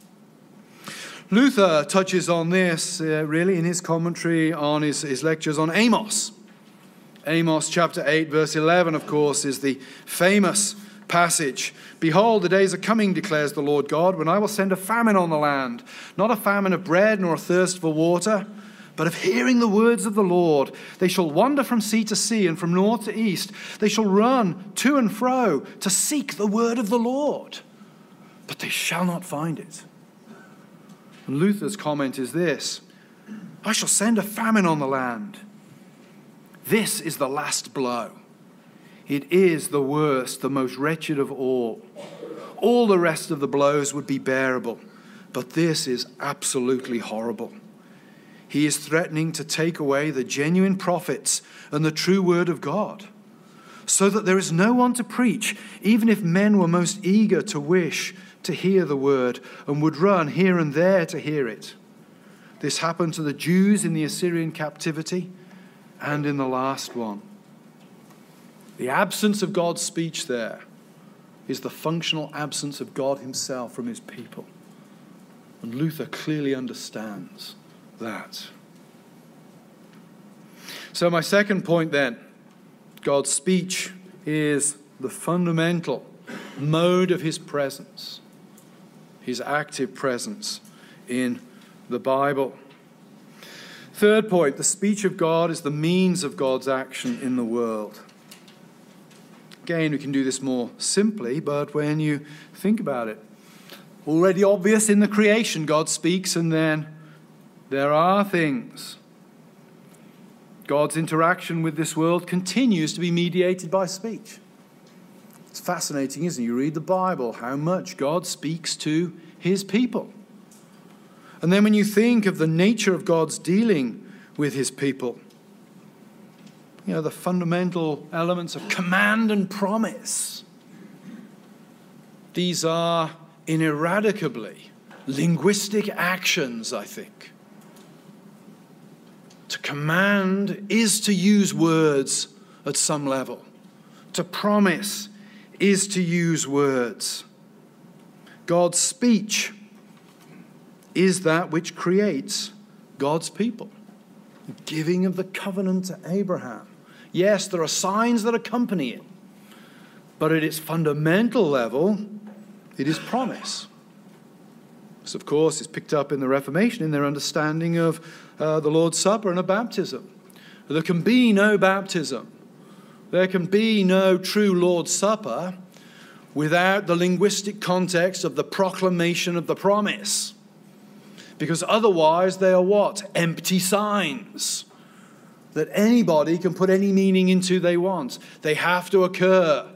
Luther touches on this uh, really in his commentary on his, his lectures on Amos. Amos chapter 8, verse 11, of course, is the famous passage. Behold, the days are coming, declares the Lord God, when I will send a famine on the land, not a famine of bread nor a thirst for water but of hearing the words of the Lord. They shall wander from sea to sea and from north to east. They shall run to and fro to seek the word of the Lord, but they shall not find it. And Luther's comment is this I shall send a famine on the land. This is the last blow. It is the worst, the most wretched of all. All the rest of the blows would be bearable, but this is absolutely horrible. He is threatening to take away the genuine prophets and the true word of God, so that there is no one to preach, even if men were most eager to wish to hear the word and would run here and there to hear it. This happened to the Jews in the Assyrian captivity and in the last one. The absence of God's speech there is the functional absence of God Himself from His people. And Luther clearly understands that. So, my second point then God's speech is the fundamental mode of his presence, his active presence in the Bible. Third point the speech of God is the means of God's action in the world. Again, we can do this more simply, but when you think about it, already obvious in the creation, God speaks, and then there are things. God's interaction with this world continues to be mediated by speech. It's fascinating, isn't it? You read the Bible, how much God speaks to his people. And then when you think of the nature of God's dealing with his people, you know, the fundamental elements of command and promise, these are ineradicably linguistic actions, I think. Command is to use words at some level. To promise is to use words. God's speech is that which creates God's people. The giving of the covenant to Abraham. Yes, there are signs that accompany it, but at its fundamental level, it is promise. This, of course, is picked up in the Reformation in their understanding of uh, the Lord's Supper and a baptism. There can be no baptism, there can be no true Lord's Supper without the linguistic context of the proclamation of the promise. Because otherwise, they are what? Empty signs that anybody can put any meaning into they want. They have to occur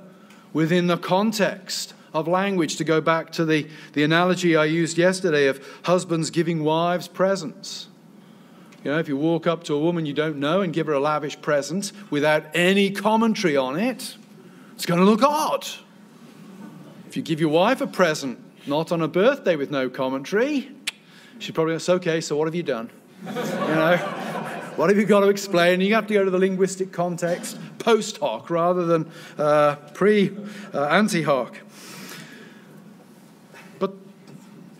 within the context of language. To go back to the, the analogy I used yesterday of husbands giving wives presents. You know, if you walk up to a woman you don't know and give her a lavish present without any commentary on it, it's going to look odd. If you give your wife a present, not on a birthday with no commentary, she probably goes, okay, so what have you done? you know, what have you got to explain? You have to go to the linguistic context post hoc rather than uh, pre uh, ante hoc. But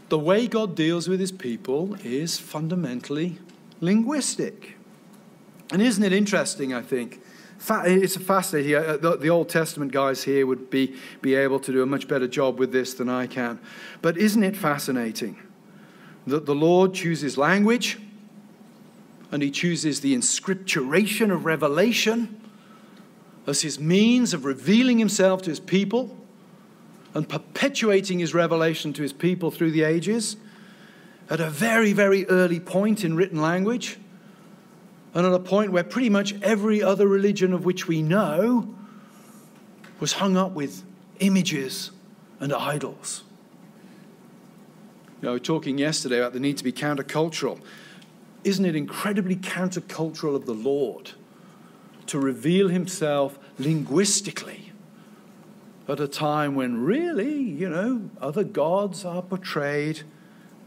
the way God deals with his people is fundamentally linguistic. And isn't it interesting, I think? It's fascinating. Uh, the Old Testament guys here would be, be able to do a much better job with this than I can. But isn't it fascinating that the Lord chooses language and he chooses the inscripturation of revelation as his means of revealing himself to his people and perpetuating his revelation to his people through the ages at a very, very early point in written language, and at a point where pretty much every other religion of which we know was hung up with images and idols. You know, we were talking yesterday about the need to be countercultural. Isn't it incredibly countercultural of the Lord to reveal himself linguistically at a time when really, you know, other gods are portrayed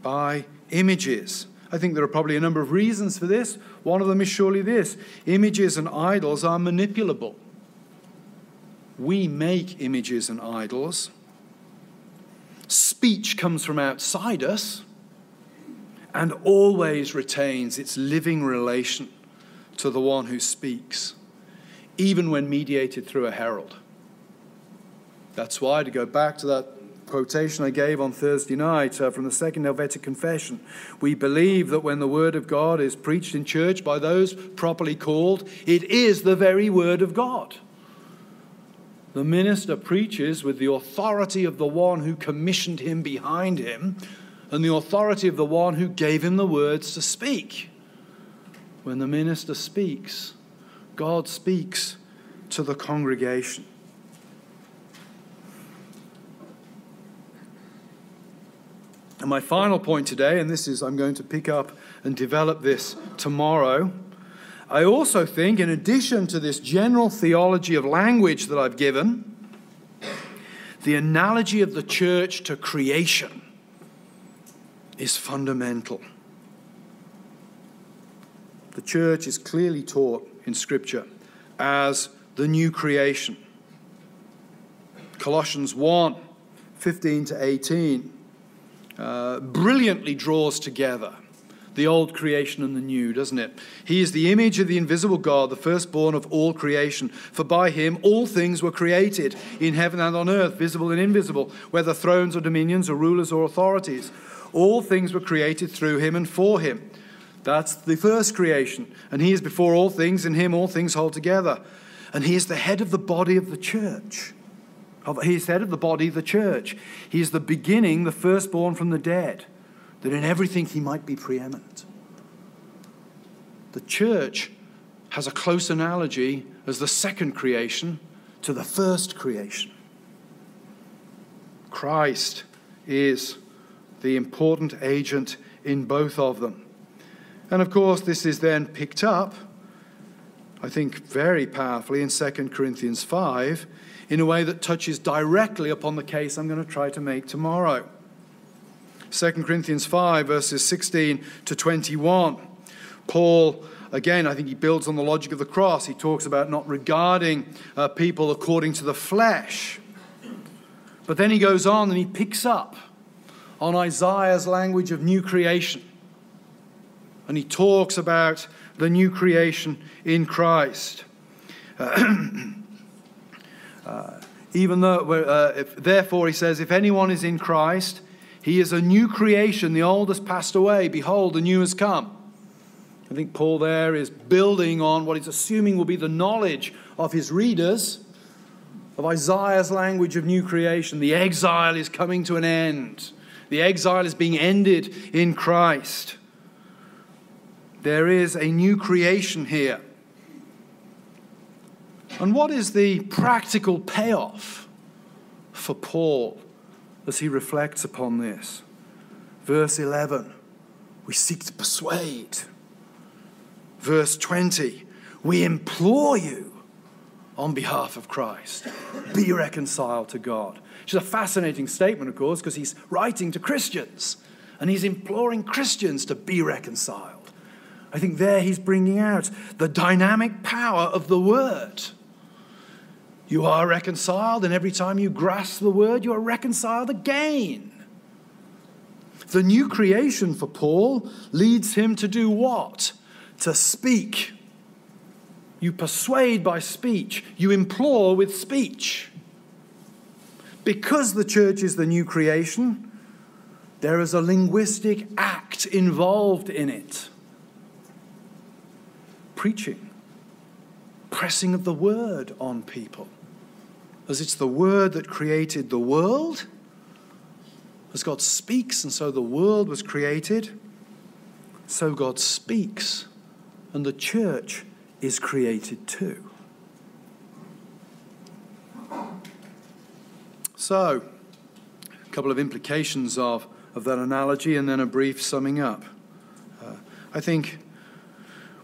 by images. I think there are probably a number of reasons for this. One of them is surely this images and idols are manipulable. We make images and idols. Speech comes from outside us and always retains its living relation to the one who speaks, even when mediated through a herald. That's why, to go back to that quotation I gave on Thursday night uh, from the Second Helvetic Confession. We believe that when the Word of God is preached in church by those properly called, it is the very Word of God. The minister preaches with the authority of the one who commissioned him behind him and the authority of the one who gave him the words to speak. When the minister speaks, God speaks to the congregation. And my final point today, and this is I'm going to pick up and develop this tomorrow. I also think, in addition to this general theology of language that I've given, the analogy of the church to creation is fundamental. The church is clearly taught in Scripture as the new creation. Colossians 1 15 to 18 uh, brilliantly draws together the old creation and the new, doesn't it? He is the image of the invisible God, the firstborn of all creation. For by him all things were created in heaven and on earth, visible and invisible, whether thrones or dominions or rulers or authorities. All things were created through him and for him. That's the first creation. And he is before all things, in him all things hold together. And he is the head of the body of the church He's head of the body, the church. He is the beginning, the firstborn from the dead, that in everything he might be preeminent. The church has a close analogy as the second creation to the first creation. Christ is the important agent in both of them. And of course, this is then picked up, I think, very powerfully in 2 Corinthians 5 in a way that touches directly upon the case I'm going to try to make tomorrow. 2 Corinthians 5, verses 16 to 21. Paul, again, I think he builds on the logic of the cross. He talks about not regarding uh, people according to the flesh. But then he goes on and he picks up on Isaiah's language of new creation. And he talks about the new creation in Christ. Uh, even though, uh, if, therefore, he says, if anyone is in Christ, he is a new creation. The old has passed away. Behold, the new has come. I think Paul there is building on what he's assuming will be the knowledge of his readers of Isaiah's language of new creation. The exile is coming to an end, the exile is being ended in Christ. There is a new creation here. And what is the practical payoff for Paul as he reflects upon this? Verse 11, we seek to persuade. Verse 20, we implore you on behalf of Christ, be reconciled to God. Which is a fascinating statement, of course, because he's writing to Christians and he's imploring Christians to be reconciled. I think there he's bringing out the dynamic power of the word. You are reconciled, and every time you grasp the word, you are reconciled again. The new creation for Paul leads him to do what? To speak. You persuade by speech, you implore with speech. Because the church is the new creation, there is a linguistic act involved in it preaching, pressing of the word on people. As it's the word that created the world, as God speaks, and so the world was created, so God speaks, and the church is created too. So, a couple of implications of, of that analogy, and then a brief summing up. Uh, I think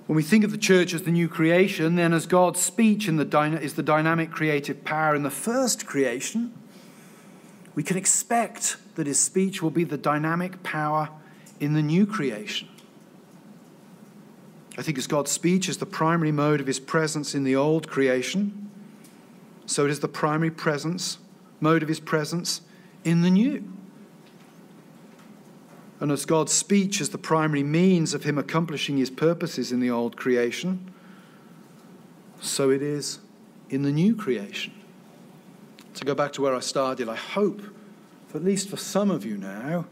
when we think of the church as the new creation, then as God's speech the dyna- is the dynamic creative power in the first creation, we can expect that his speech will be the dynamic power in the new creation. I think as God's speech is the primary mode of his presence in the old creation, so it is the primary presence, mode of his presence in the new. And as God's speech is the primary means of him accomplishing his purposes in the old creation, so it is in the new creation. To go back to where I started, I hope at least for some of you now,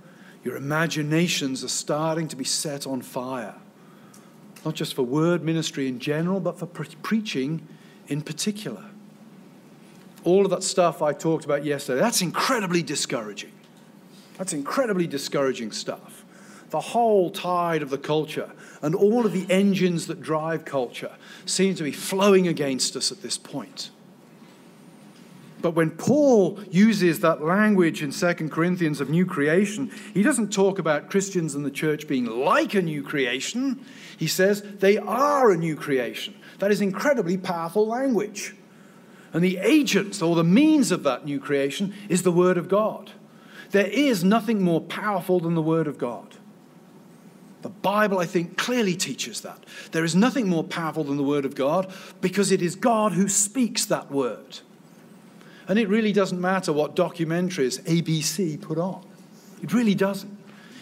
your imaginations are starting to be set on fire. Not just for word ministry in general, but for pre- preaching in particular. All of that stuff I talked about yesterday, that's incredibly discouraging. That's incredibly discouraging stuff. The whole tide of the culture and all of the engines that drive culture seem to be flowing against us at this point. But when Paul uses that language in 2 Corinthians of new creation, he doesn't talk about Christians and the church being like a new creation. He says they are a new creation. That is incredibly powerful language. And the agents or the means of that new creation is the Word of God. There is nothing more powerful than the Word of God. The Bible, I think, clearly teaches that. There is nothing more powerful than the Word of God because it is God who speaks that Word. And it really doesn't matter what documentaries ABC put on. It really doesn't.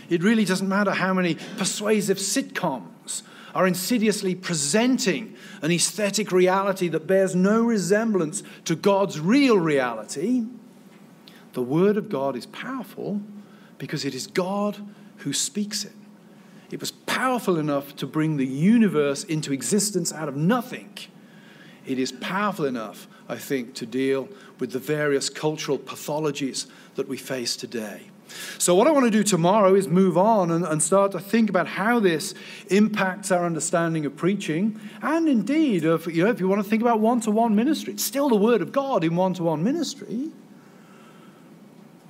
It really doesn't matter how many persuasive sitcoms are insidiously presenting an aesthetic reality that bears no resemblance to God's real reality. The Word of God is powerful because it is God who speaks it. It was powerful enough to bring the universe into existence out of nothing. It is powerful enough, I think, to deal with the various cultural pathologies that we face today. So, what I want to do tomorrow is move on and, and, start to think about how this impacts our understanding of preaching, and indeed, of, you know, if you want to think about one to one ministry, it's still the Word of God in one to one ministry.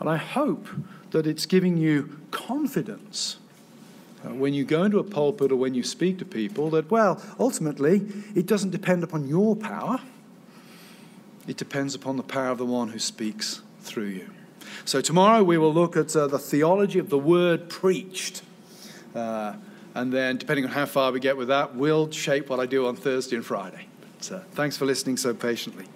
And I hope that it's giving you confidence uh, when you go into a pulpit or when you speak to people that, well, ultimately, it doesn't depend upon your power. It depends upon the power of the one who speaks through you. So, tomorrow we will look at uh, the theology of the word preached. Uh, and then, depending on how far we get with that, will shape what I do on Thursday and Friday. But, uh, thanks for listening so patiently.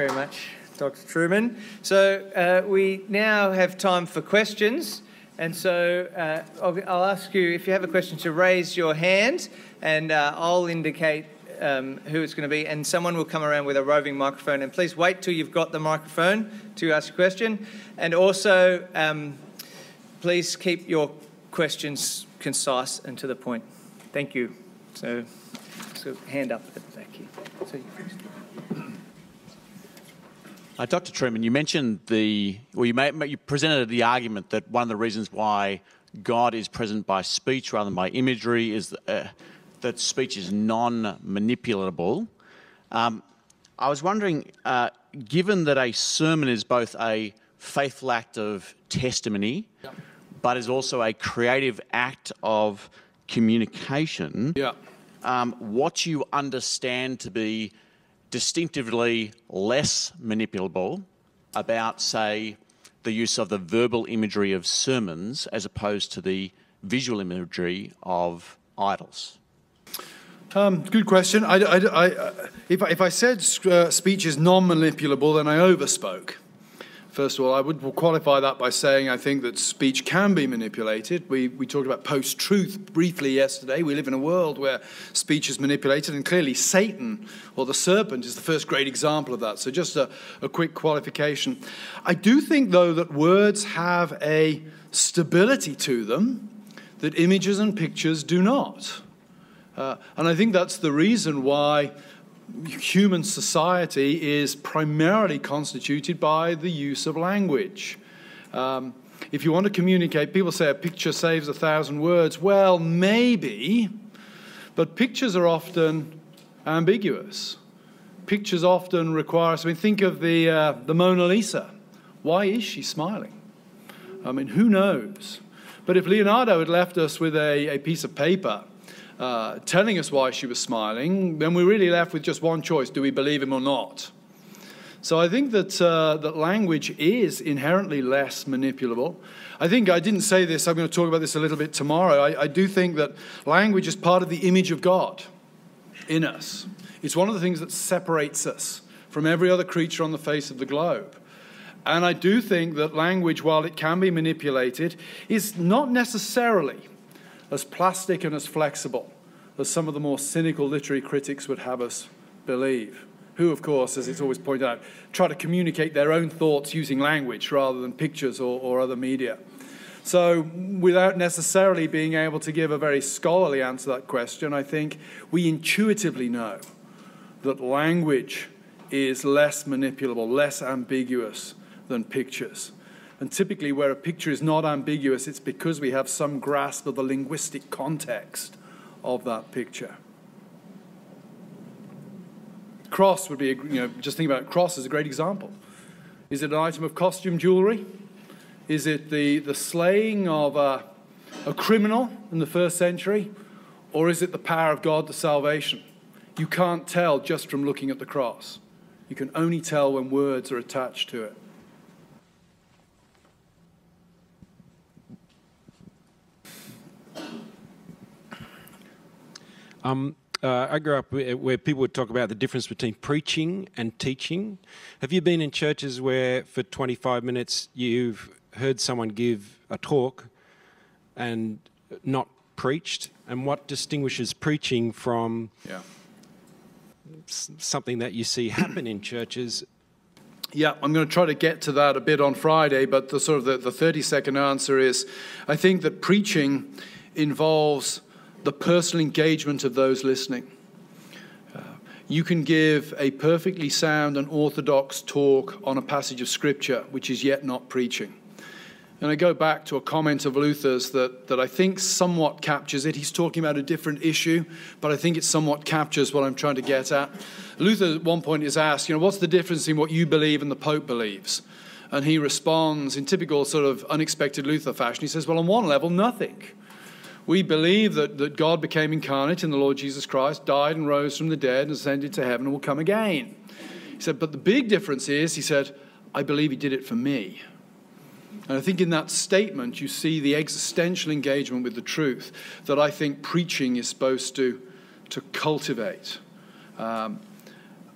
Very much. Dr. Trueman. So uh, we now have time for questions. And so uh, I'll, I'll, ask you if you have a question to raise your hand, and uh, I'll indicate um, who it's going to be, and someone will come around with a roving microphone. And please wait till you've got the microphone to ask a question. And also, um, please keep your questions concise and to the point. Thank you. So, so hand up at the back here. So you. Uh, Dr. Trueman, you mentioned the, well, you, may, you presented the argument that one of the reasons why God is present by speech rather than by imagery is uh, that speech is non-manipulable. Um, I was wondering, uh, given that a sermon is both a faithful act of testimony, yeah. but is also a creative act of communication, yeah. um, what you understand to be distinctively less manipulable about, say, the use of the verbal imagery of sermons as opposed to the visual imagery of idols? Um, good question. I, I, I, if, if, I said uh, speech is non manipulable, then I overspoke. First of all, I would qualify that by saying I think that speech can be manipulated. We, we talked about post truth briefly yesterday. We live in a world where speech is manipulated, and clearly Satan or the serpent is the first great example of that. So, just a, a quick qualification. I do think, though, that words have a stability to them that images and pictures do not. Uh, and I think that's the reason why human society is primarily constituted by the use of language. Um, if you want to communicate, people say a picture saves a thousand words. Well, maybe, but pictures are often ambiguous. Pictures often require us. I mean, think of the, uh, the Mona Lisa. Why is she smiling? I mean, who knows? But if Leonardo had left us with a, a piece of paper uh, telling us why she was smiling, then we're really left with just one choice do we believe him or not? So I think that, uh, that language is inherently less manipulable. I think I didn't say this, I'm going to talk about this a little bit tomorrow. I, I do think that language is part of the image of God in us. It's one of the things that separates us from every other creature on the face of the globe. And I do think that language, while it can be manipulated, is not necessarily as plastic and as flexible as some of the more cynical literary critics would have us believe, who, of course, as it's always pointed out, try to communicate their own thoughts using language rather than pictures or, or other media. So, without necessarily being able to give a very scholarly answer to that question, I think we intuitively know that language is less manipulable, less ambiguous than pictures. And typically, where a picture is not ambiguous, it's because we have some grasp of the linguistic context of that picture. Cross would be, a, you know, just think about it, cross is a great example. Is it an item of costume jewelry? Is it the, the slaying of a, a criminal in the first century? Or is it the power of God to salvation? You can't tell just from looking at the cross. You can only tell when words are attached to it. Um, uh, I grew up where people would talk about the difference between preaching and teaching. Have you been in churches where for 25 minutes you've heard someone give a talk and not preached? And what distinguishes preaching from yeah. something that you see happen in churches? Yeah, I'm going to try to get to that a bit on Friday, but the sort of the, the 30 second answer is I think that preaching involves the personal engagement of those listening. Uh, you can give a perfectly sound and orthodox talk on a passage of Scripture which is yet not preaching. And I go back to a comment of Luther's that, that I think somewhat captures it. He's talking about a different issue, but I think it somewhat captures what I'm trying to get at. Luther at one point is asked, you know, what's the difference in what you believe and the Pope believes? And he responds in typical sort of unexpected Luther fashion. He says, well, on one level, nothing. We believe that, that God became incarnate in the Lord Jesus Christ, died and rose from the dead, and ascended to heaven and will come again. He said, but the big difference is, he said, I believe he did it for me. And I think in that statement, you see the existential engagement with the truth that I think preaching is supposed to, to cultivate. Um,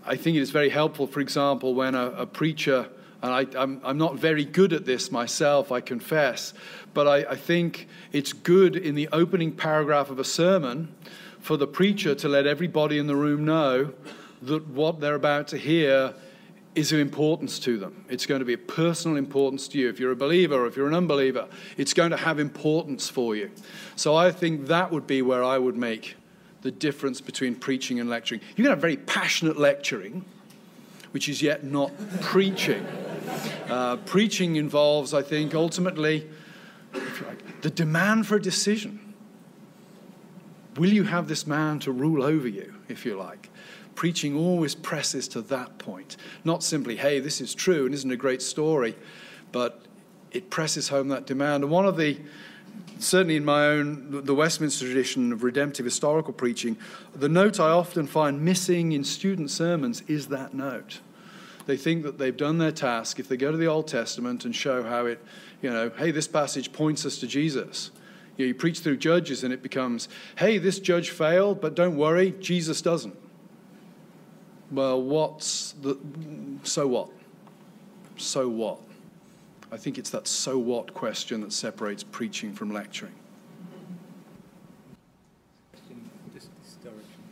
I think it is very helpful, for example, when a, a preacher, and I, am not very good at this myself, I confess, but I, I think it's good in the opening paragraph of a sermon for the preacher to let everybody in the room know that what they're about to hear is of importance to them. It's going to be a personal importance to you. If you're a believer or if you're an unbeliever, it's going to have importance for you. So I think that would be where I would make the difference between preaching and lecturing. You can have very passionate lecturing, which is yet not preaching. Uh, preaching involves, I think, ultimately like, the demand for a decision. Will you have this man to rule over you, if you like? Preaching always presses to that point. Not simply, hey, this is true and isn't a great story, but it presses home that demand. And one of the, certainly in my own, the Westminster tradition of redemptive historical preaching, the note I often find missing in student sermons is that note. They think that they've done their task if they go to the Old Testament and show how it, you know, hey, this passage points us to Jesus. You, know, you preach through judges and it becomes, hey, this judge failed, but don't worry, Jesus doesn't. Well, what's the, so what? So what? I think it's that so what question that separates preaching from lecturing.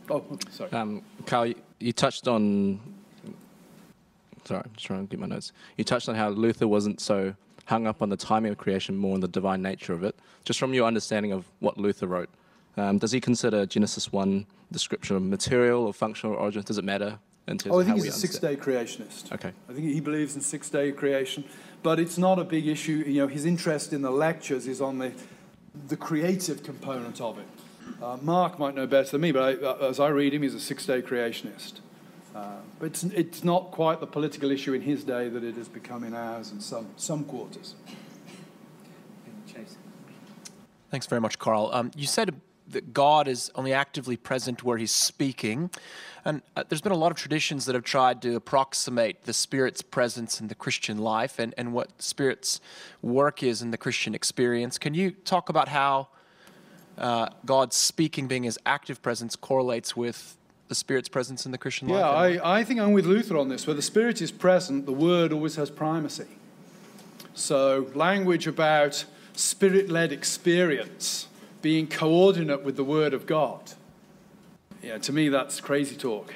Oh, sorry. Um, Carl, you touched on. Sorry, I'm just trying to get my notes. You touched on how Luther wasn't so hung up on the timing of creation, more on the divine nature of it. Just from your understanding of what Luther wrote, um, does he consider Genesis 1 description of material or functional origin? Does it matter? In terms oh, I think he's a six day creationist. Okay. I think he believes in six day creation, but it's not a big issue. You know, his interest in the lectures is on the, the creative component of it. Uh, Mark might know better than me, but I, uh, as I read him, he's a six day creationist. Uh, but it's, it's not quite the political issue in his day that it has become in ours in some, some quarters. Thanks very much, Carl. Um, you said that God is only actively present where he's speaking. And uh, there's been a lot of traditions that have tried to approximate the Spirit's presence in the Christian life and, and what Spirit's work is in the Christian experience. Can you talk about how uh, God's speaking being his active presence correlates with the Spirit's presence in the Christian yeah, life? Yeah, I, I think I'm with Luther on this. Where the Spirit is present, the Word always has primacy. So, language about Spirit led experience being coordinate with the Word of God. Yeah, to me, that's crazy talk.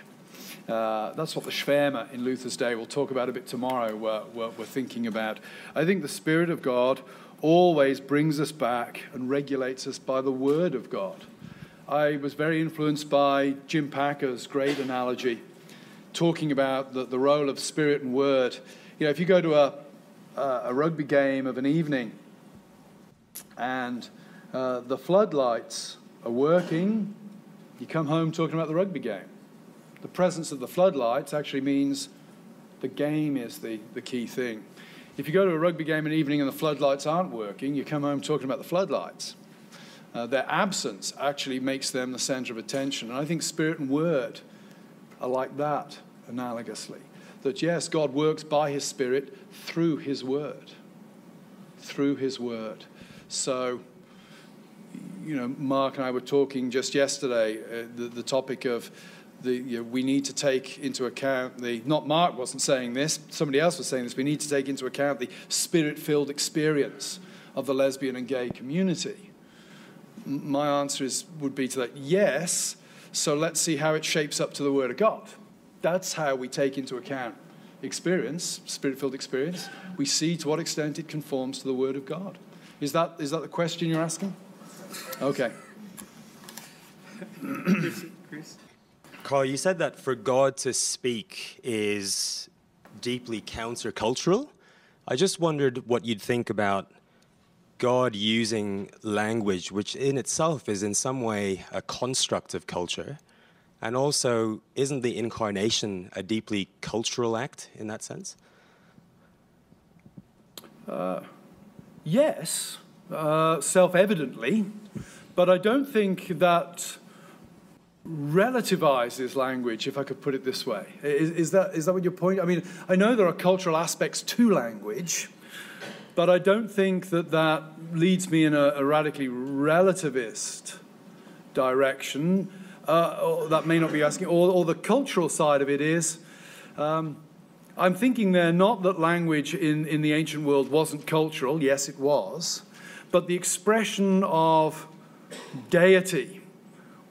Uh, that's what the Schwärmer in Luther's day, we'll talk about a bit tomorrow, we're, we're, we're thinking about. I think the Spirit of God always brings us back and regulates us by the Word of God. I was very influenced by Jim Packer's great analogy, talking about the, the role of spirit and word. You know, if you go to a, a rugby game of an evening and uh, the floodlights are working, you come home talking about the rugby game. The presence of the floodlights actually means the game is the, the key thing. If you go to a rugby game in the evening and the floodlights aren't working, you come home talking about the floodlights uh, their absence actually makes them the center of attention. And I think spirit and word are like that analogously. That yes, God works by his spirit through his word. Through his word. So, you know, Mark and I were talking just yesterday, uh, the, the topic of the, you know, we need to take into account the, not Mark wasn't saying this, somebody else was saying this, we need to take into account the spirit filled experience of the lesbian and gay community my answer is, would be to that yes. So let's see how it shapes up to the Word of God. That's how we take into account experience, spirit filled experience. We see to what extent it conforms to the Word of God. Is that, is that the question you're asking? Okay. Chris? Carl, you said that for God to speak is deeply countercultural. I just wondered what you'd think about God using language, which in itself is in some way a construct of culture, and also isn't the incarnation a deeply cultural act in that sense? Uh, yes, uh, self evidently, but I don't think that relativizes language, if I could put it this way. Is, is, that, is that what your point? I mean, I know there are cultural aspects to language. But I don't think that that leads me in a, a radically relativist direction. Uh, that may not be asking, or, or, the cultural side of it is. Um, I'm thinking there not that language in, in the ancient world wasn't cultural, yes, it was, but the expression of deity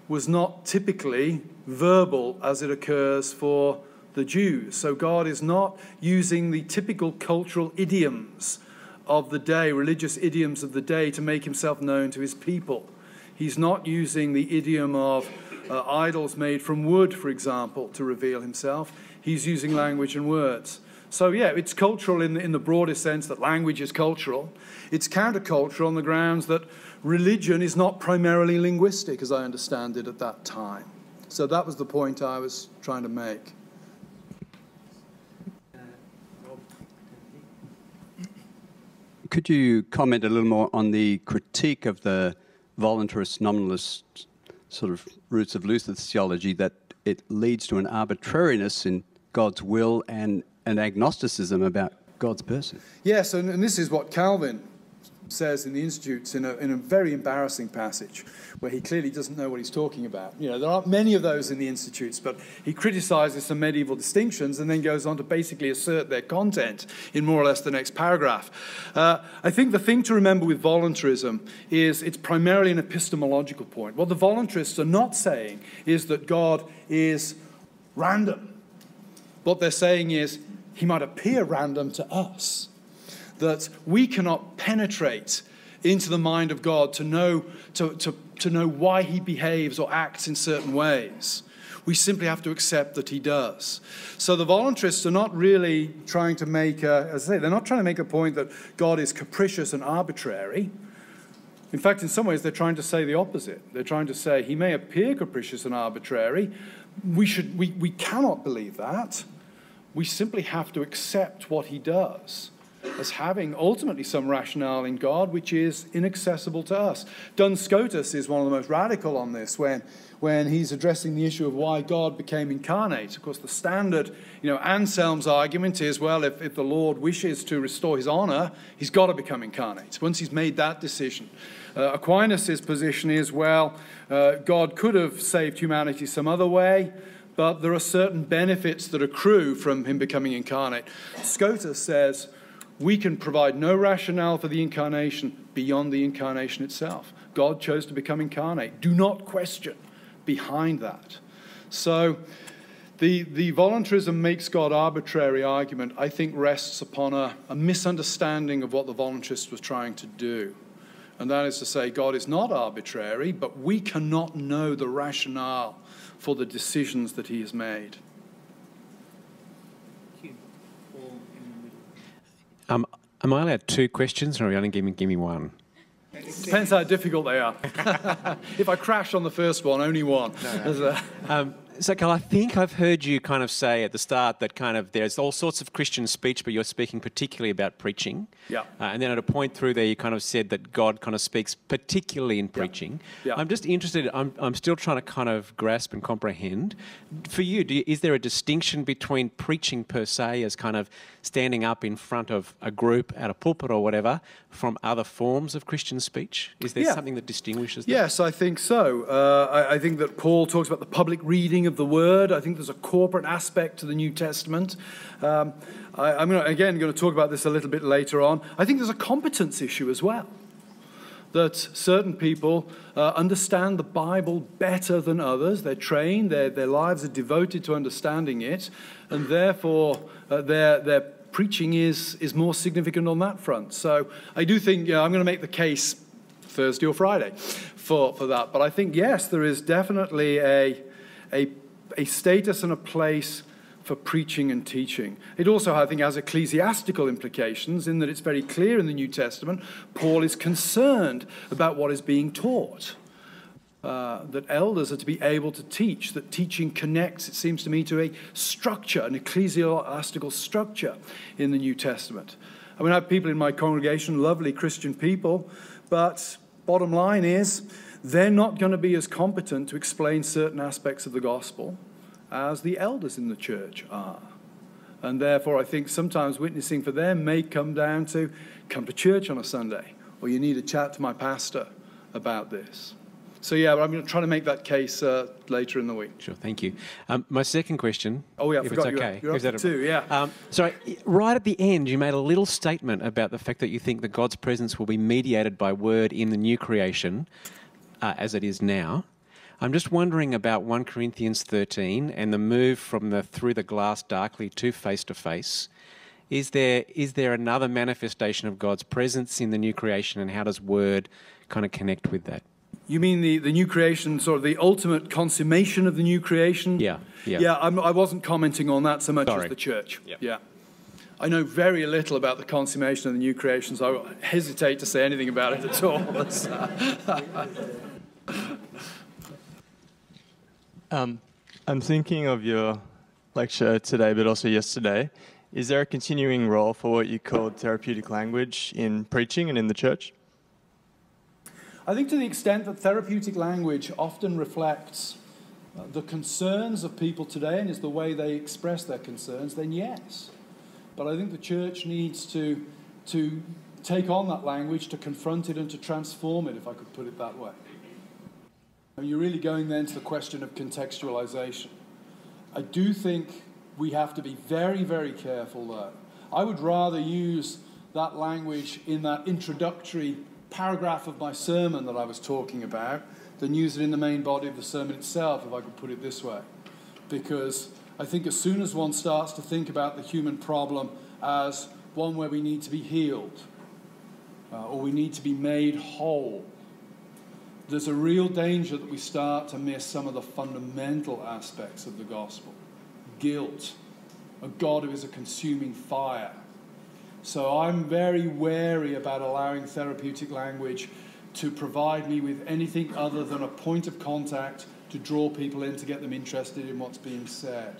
was not typically verbal as it occurs for the Jews. So God is not using the typical cultural idioms of the day, religious idioms of the day, to make himself known to his people. He's not using the idiom of uh, idols made from wood, for example, to reveal himself. He's using language and words. So, yeah, it's cultural in the, in the broadest sense that language is cultural. It's countercultural on the grounds that religion is not primarily linguistic, as I understand it at that time. So, that was the point I was trying to make. Could you comment a little more on the critique of the voluntarist nominalist sort of roots of Luther's theology that it leads to an arbitrariness in God's will and an agnosticism about God's person? Yes, and, and this is what Calvin says in the Institutes in a, in a very embarrassing passage where he clearly doesn't know what he's talking about. You know, there aren't many of those in the Institutes, but he criticizes some medieval distinctions and then goes on to basically assert their content in more or less the next paragraph. Uh, I think the thing to remember with voluntarism is it's primarily an epistemological point. What the voluntarists are not saying is that God is random. What they're saying is he might appear random to us that we cannot penetrate into the mind of God to know, to, to, to know why he behaves or acts in certain ways. We simply have to accept that he does. So the voluntarists are not really trying to make, a, as I say, they're not trying to make a point that God is capricious and arbitrary. In fact, in some ways, they're trying to say the opposite. They're trying to say he may appear capricious and arbitrary. We, should, we, we cannot believe that. We simply have to accept what he does as having ultimately some rationale in God which is inaccessible to us. Duns Scotus is one of the most radical on this when, when he's addressing the issue of why God became incarnate. Of course, the standard, you know, Anselm's argument is well, if, if the Lord wishes to restore his honor, he's got to become incarnate. Once he's made that decision. Uh, Aquinas' position is well, uh, God could have saved humanity some other way but there are certain benefits that accrue from him becoming incarnate. Scotus says we can provide no rationale for the incarnation beyond the incarnation itself. God chose to become incarnate. Do not question behind that. So, the, the voluntarism makes God arbitrary argument, I think, rests upon a, a misunderstanding of what the voluntarist was trying to do. And that is to say, God is not arbitrary, but we cannot know the rationale for the decisions that he has made. Um, am I allowed two questions, or are you only give me, give me one? Depends how difficult they are. if I crash on the first one, only one. No, um, so, Carl, I think I've heard you kind of say at the start that kind of there's all sorts of Christian speech, but you're speaking particularly about preaching. Yeah. Uh, and then at a point through there, you kind of said that God kind of speaks particularly in preaching. Yeah. yeah. I'm just interested, I'm, I'm still trying to kind of grasp and comprehend. For you, you, is there a distinction between preaching per se as kind of standing up in front of a group at a pulpit or whatever from other forms of Christian speech? Is there yeah. something that distinguishes them? Yes, I think so. Uh, I, I think that Paul talks about the public reading of the word. I think there's a corporate aspect to the New Testament. Um, I, am gonna, again going to talk about this a little bit later on. I think there's a competence issue as well. That certain people uh, understand the Bible better than others. They're trained, their, their lives are devoted to understanding it, and therefore uh, their, their preaching is, is more significant on that front. So I do think I'm going to make the case Thursday or Friday for, for that. But I think, yes, there is definitely a, a, a status and a place for preaching and teaching. It also, I think, has ecclesiastical implications in that it's very clear in the New Testament Paul is concerned about what is being taught. Uh, that elders are to be able to teach, that teaching connects, it seems to me, to a structure, an ecclesiastical structure in the New Testament. I mean, I have people in my congregation, lovely Christian people, but bottom line is they're not going to be as competent to explain certain aspects of the gospel as the elders in the church are. And therefore, I think sometimes witnessing for them may come down to come to church on a Sunday, or you need to chat to my pastor about this. So, yeah, I'm going to try to make that case uh, later in the week. Sure, thank you. Um, my second question. Oh, yeah, I if forgot it's okay. You're, you're up two, yeah. Um, so, right at the end, you made a little statement about the fact that you think that God's presence will be mediated by word in the new creation uh, as it is now. I'm just wondering about 1 Corinthians 13 and the move from the through the glass darkly to face to face. Is there is there another manifestation of God's presence in the new creation, and how does Word kind of connect with that? You mean the, the new creation, sort of the ultimate consummation of the new creation? Yeah, yeah. Yeah, I'm, I wasn't commenting on that so much Sorry. as the church. Yeah. yeah. I know very little about the consummation of the new creation, so I hesitate to say anything about it at all. Um, I'm thinking of your lecture today, but also yesterday. Is there a continuing role for what you called therapeutic language in preaching and in the church? I think to the extent that therapeutic language often reflects uh, the concerns of people today and is the way they express their concerns, then yes. But I think the church needs to, to take on that language, to confront it, and to transform it, if I could put it that way. And you're really going then to the question of contextualization. I do think we have to be very, very careful, though. I would rather use that language in that introductory paragraph of my sermon that I was talking about than use it in the main body of the sermon itself, if I could put it this way. Because I think as soon as one starts to think about the human problem as one where we need to be healed uh, or we need to be made whole, there's a real danger that we start to miss some of the fundamental aspects of the gospel guilt, a God who is a consuming fire. So I'm very wary about allowing therapeutic language to provide me with anything other than a point of contact to draw people in to get them interested in what's being said.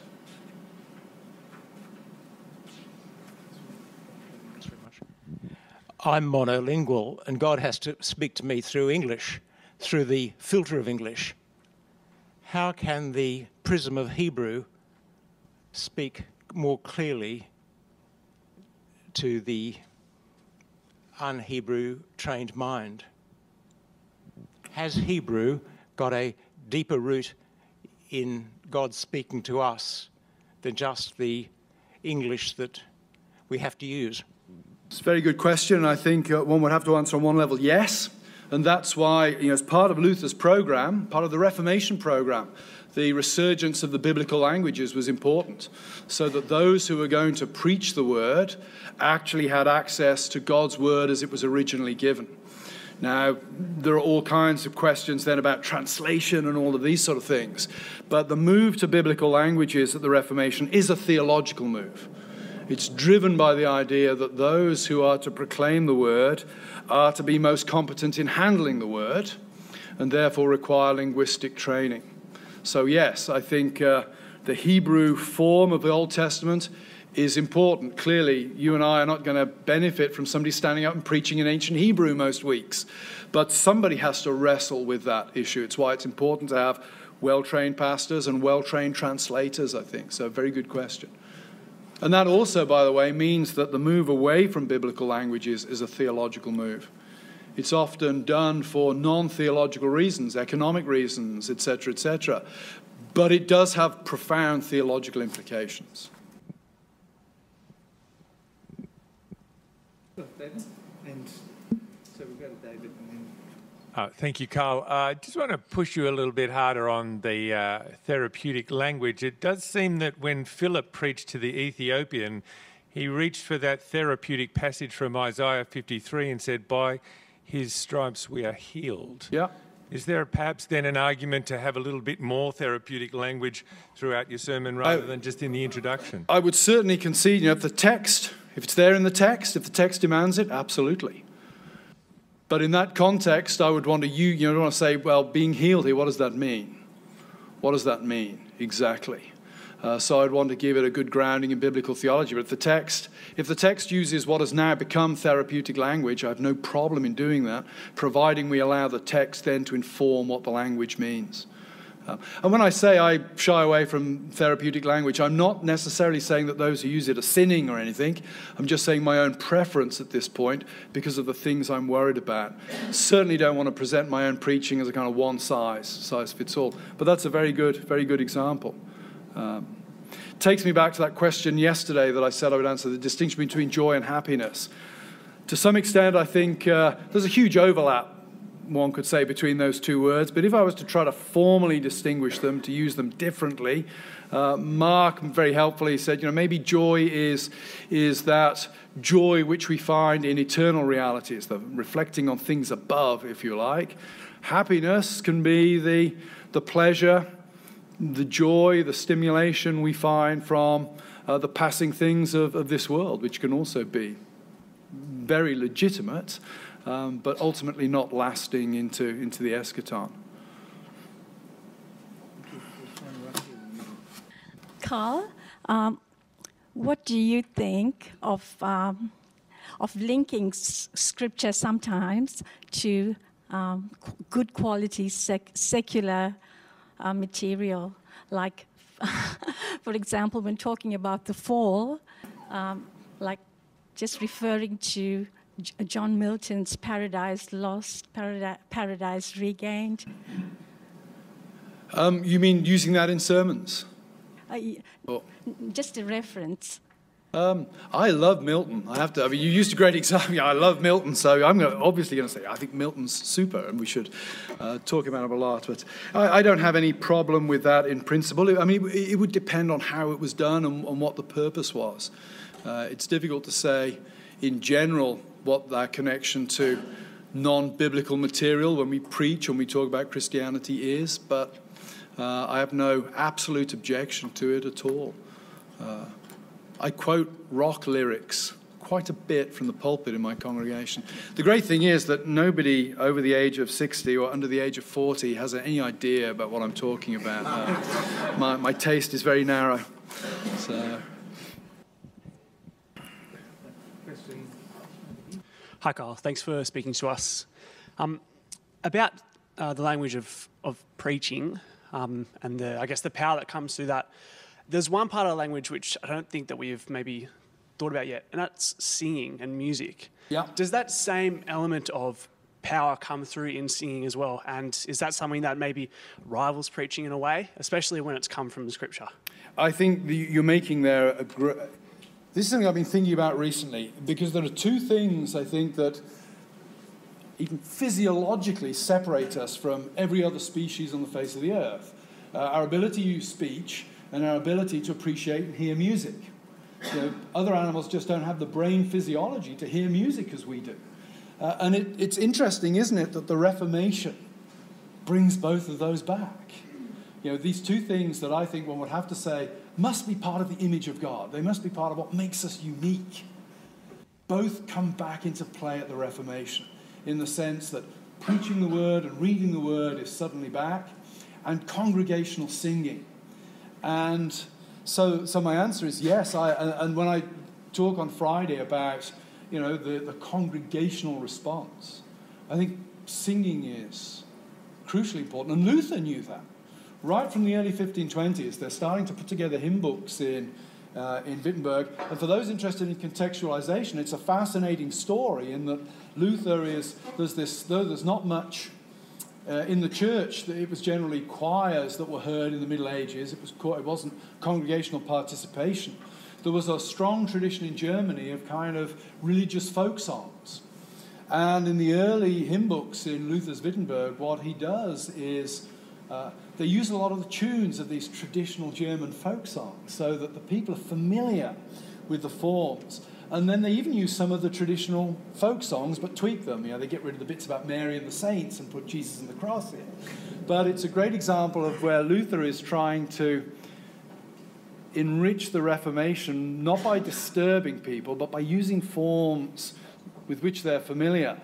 I'm monolingual, and God has to speak to me through English, through the filter of English. How can the prism of Hebrew speak more clearly to the un-Hebrew trained mind? Has Hebrew got a deeper root in God speaking to us than just the English that we have to use? It's a very good question. And I think uh, one would have to answer on one level yes. And that's why, you know, as part of Luther's program, part of the Reformation program, the resurgence of the biblical languages was important, so that those who were going to preach the word actually had access to God's word as it was originally given. Now, there are all kinds of questions then about translation and all of these sort of things. But the move to biblical languages at the Reformation is a theological move. It's driven by the idea that those who are to proclaim the word are to be most competent in handling the word and therefore require linguistic training. So, yes, I think uh, the Hebrew form of the Old Testament is important. Clearly, you and I are not going to benefit from somebody standing up and preaching in ancient Hebrew most weeks. But somebody has to wrestle with that issue. It's why it's important to have well trained pastors and well trained translators, I think. So, very good question. And that also, by the way, means that the move away from biblical languages is a theological move. It's often done for non theological reasons, economic reasons, etc., etc. But it does have profound theological implications. And so we've got David Uh, thank you, Carl. I uh, just want to push you a little bit harder on the uh, therapeutic language. It does seem that when Philip preached to the Ethiopian, he reached for that therapeutic passage from Isaiah 53 and said, By his stripes we are healed. Yeah. Is there perhaps then an argument to have a little bit more therapeutic language throughout your sermon rather I- than just in the introduction? I would certainly concede, you know, if the text, if it's there in the text, if the text demands it, absolutely. But in that context, I would want to you, you know, want to say, well, being healed here, what does that mean? What does that mean exactly? Uh, so I'd want to give it a good grounding in biblical theology. But if the text, if the text uses what has now become therapeutic language, I have no problem in doing that, providing we allow the text then to inform what the language means. Uh, and when I say I shy away from therapeutic language, I'm not necessarily saying that those who use it are sinning or anything. I'm just saying my own preference at this point because of the things I'm worried about. Certainly don't want to present my own preaching as a kind of one size, size fits all. But that's a very good, very good example. Um, takes me back to that question yesterday that I said I would answer the distinction between joy and happiness. To some extent, I think uh, there's a huge overlap one could say between those two words. But if I was to try to formally distinguish them, to use them differently, uh, Mark very helpfully said, you know, maybe joy is, is that joy which we find in eternal realities, the reflecting on things above, if you like. Happiness can be the, the pleasure, the joy, the stimulation we find from uh, the passing things of, of this world, which can also be very legitimate, um, but ultimately not lasting into, into the eschaton. Carl, um, what do you think of, um, of linking scripture sometimes to um, good quality sec- secular uh, material? Like, for example, when talking about the fall, um, like just referring to J- John Milton's Paradise Lost, Paradise, Paradise Regained. Um, you mean using that in sermons? Uh, Oh. just a reference. Um, I love Milton. I have to. I mean, you used a great example. I love Milton, so I'm gonna, obviously going to say I think Milton's super, and we should uh, talk about him a lot. But I, I don't have any problem with that in principle. I mean, it, it would depend on how it was done and, and what the purpose was. Uh, it's difficult to say, in general, what that connection to non-biblical material when we preach when we talk about Christianity is, but uh, I have no absolute objection to it at all. Uh, I quote rock lyrics quite a bit from the pulpit in my congregation. The great thing is that nobody over the age of 60 or under the age of 40 has any idea about what I'm talking about. Uh, my, my taste is very narrow. So. Hi, Carl. Thanks for speaking to us. Um, about uh, the language of, of preaching um, and the, I guess the power that comes through that, there's one part of the language which I don't think that we've maybe thought about yet, and that's singing and music. Yeah. Does that same element of power come through in singing as well? And is that something that maybe rivals preaching in a way, especially when it's come from the scripture? I think the, you're making there a gr- This is something I've been thinking about recently because there are two things I think that even physiologically separate us from every other species on the face of the earth uh, our ability to use speech and our ability to appreciate and hear music. You know, other animals just don't have the brain physiology to hear music as we do. Uh, and it, it's interesting, isn't it, that the Reformation brings both of those back. You know, these two things that I think one would have to say must be part of the image of God. They must be part of what makes us unique. Both come back into play at the Reformation in the sense that preaching the word and reading the word is suddenly back, and congregational singing. And so, so my answer is yes. I, and when I talk on Friday about you know, the, the congregational response, I think singing is crucially important. And Luther knew that. Right from the early 1520s, they're starting to put together hymn books in, uh, in Wittenberg. And for those interested in contextualization, it's a fascinating story in that Luther is, there's this, though there's not much uh, in the church, it was generally choirs that were heard in the Middle Ages. It, was, it wasn't congregational participation. There was a strong tradition in Germany of kind of religious folk songs. And in the early hymn books in Luther's Wittenberg, what he does is uh, they use a lot of the tunes of these traditional German folk songs so that the people are familiar with the forms. And then they even use some of the traditional folk songs, but tweak them. You know, they get rid of the bits about Mary and the saints and put Jesus and the cross in. But it's a great example of where Luther is trying to enrich the Reformation, not by disturbing people, but by using forms with which they're familiar,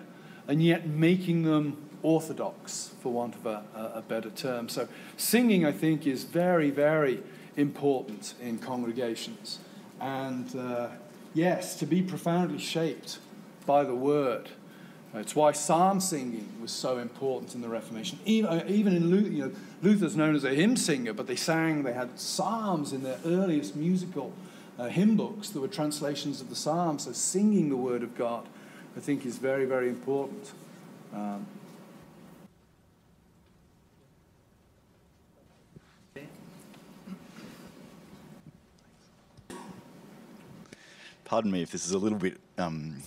and yet making them orthodox, for want of a, a better term. So, singing, I think, is very, very important in congregations. And uh, yes, to be profoundly shaped by the word. It's why psalm singing was so important in the Reformation. Even, even in Luther, you know, Luther's known as a hymn singer, but they sang, they had psalms in their earliest musical uh, hymn books that were translations of the psalms. So singing the word of God, I think, is very, very important. Um, Pardon me if this is a little bit um,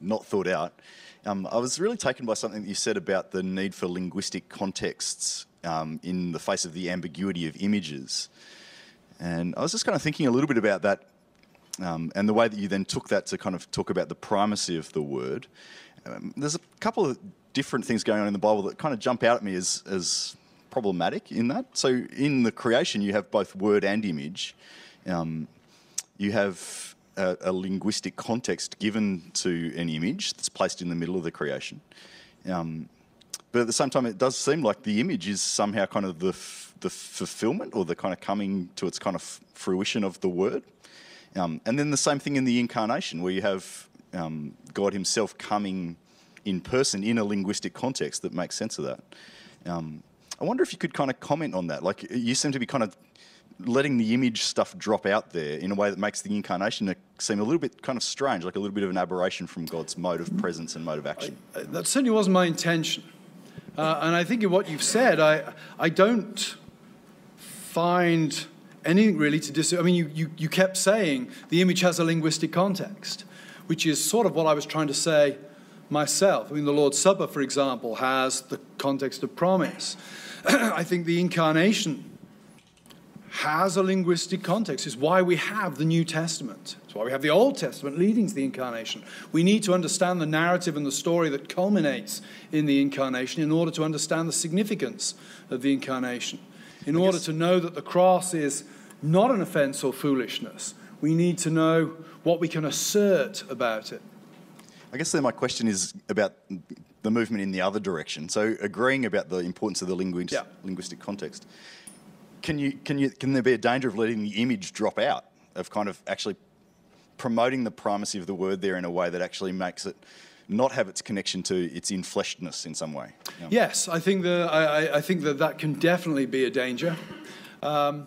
not thought out. Um, I was really taken by something that you said about the need for linguistic contexts um, in the face of the ambiguity of images. And I was just kind of thinking a little bit about that um, and the way that you then took that to kind of talk about the primacy of the word. Um, there's a couple of different things going on in the Bible that kind of jump out at me as, as problematic in that. So in the creation, you have both word and image. Um, you have a, a, linguistic context given to an image that's placed in the middle of the creation. Um, but at the same time, it does seem like the image is somehow kind of the, the fulfillment or the kind of coming to its kind of fruition of the word. Um, and then the same thing in the incarnation, where you have um, God Himself coming in person in a linguistic context that makes sense of that. Um, I wonder if you could kind of comment on that. Like, you seem to be kind of letting the image stuff drop out there in a way that makes the incarnation seem a little bit kind of strange, like a little bit of an aberration from God's mode of presence and mode of action. I, that certainly wasn't my intention. Uh, and I think in what you've said, I, I don't find anything really to dis. I mean, you, you, you kept saying the image has a linguistic context, which is sort of what I was trying to say myself. I mean, the Lord's Supper, for example, has the context of promise. I think the incarnation has a linguistic context. It's why we have the New Testament. It's why we have the Old Testament leading to the incarnation. We need to understand the narrative and the story that culminates in the incarnation in order to understand the significance of the incarnation. In order to know that the cross is not an offense or foolishness, we need to know what we can assert about it. I guess then my question is about the movement in the other direction. So agreeing about the importance of the linguist, yeah. linguistic context, can you can you can there be a danger of letting the image drop out of kind of actually promoting the primacy of the word there in a way that actually makes it not have its connection to its infleshedness in some way? Yes, I think that I, I, think that that can definitely be a danger. Um,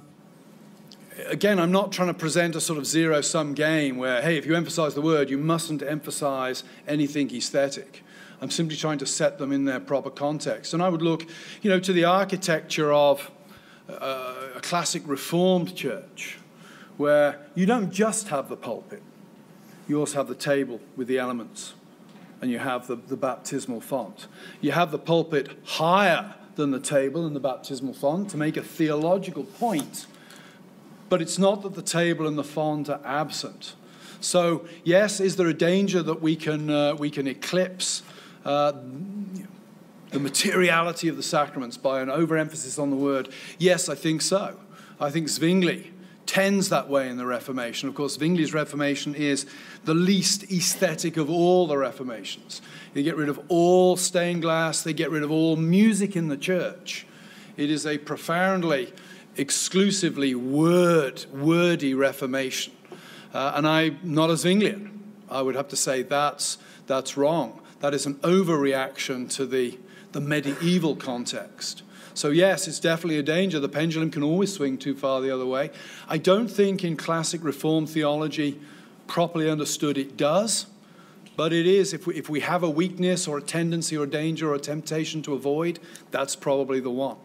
again, I'm not trying to present a sort of zero sum game where, hey, if you emphasize the word, you mustn't emphasize anything aesthetic. I'm simply trying to set them in their proper context. And I would look, you know, to the architecture of a classic Reformed church where you don't just have the pulpit, you also have the table with the elements, and you have the, the baptismal font. You have the pulpit higher than the table and the baptismal font to make a theological point but it's not that the table and the font are absent. So, yes, is there a danger that we can, uh, we can eclipse uh, the materiality of the sacraments by an overemphasis on the word? Yes, I think so. I think Zwingli tends that way in the Reformation. Of course, Zwingli's Reformation is the least aesthetic of all the Reformations. They get rid of all stained glass, they get rid of all music in the church. It is a profoundly exclusively word, wordy Reformation. Uh, and I'm not a Zwinglian. I would have to say that's, that's wrong. That is an overreaction to the, the medieval context. So, yes, it's definitely a danger. The pendulum can always swing too far the other way. I don't think in classic Reformed theology, properly understood, it does. But it is, if we, if we have a weakness or a tendency or a danger or a temptation to avoid, that's probably the one.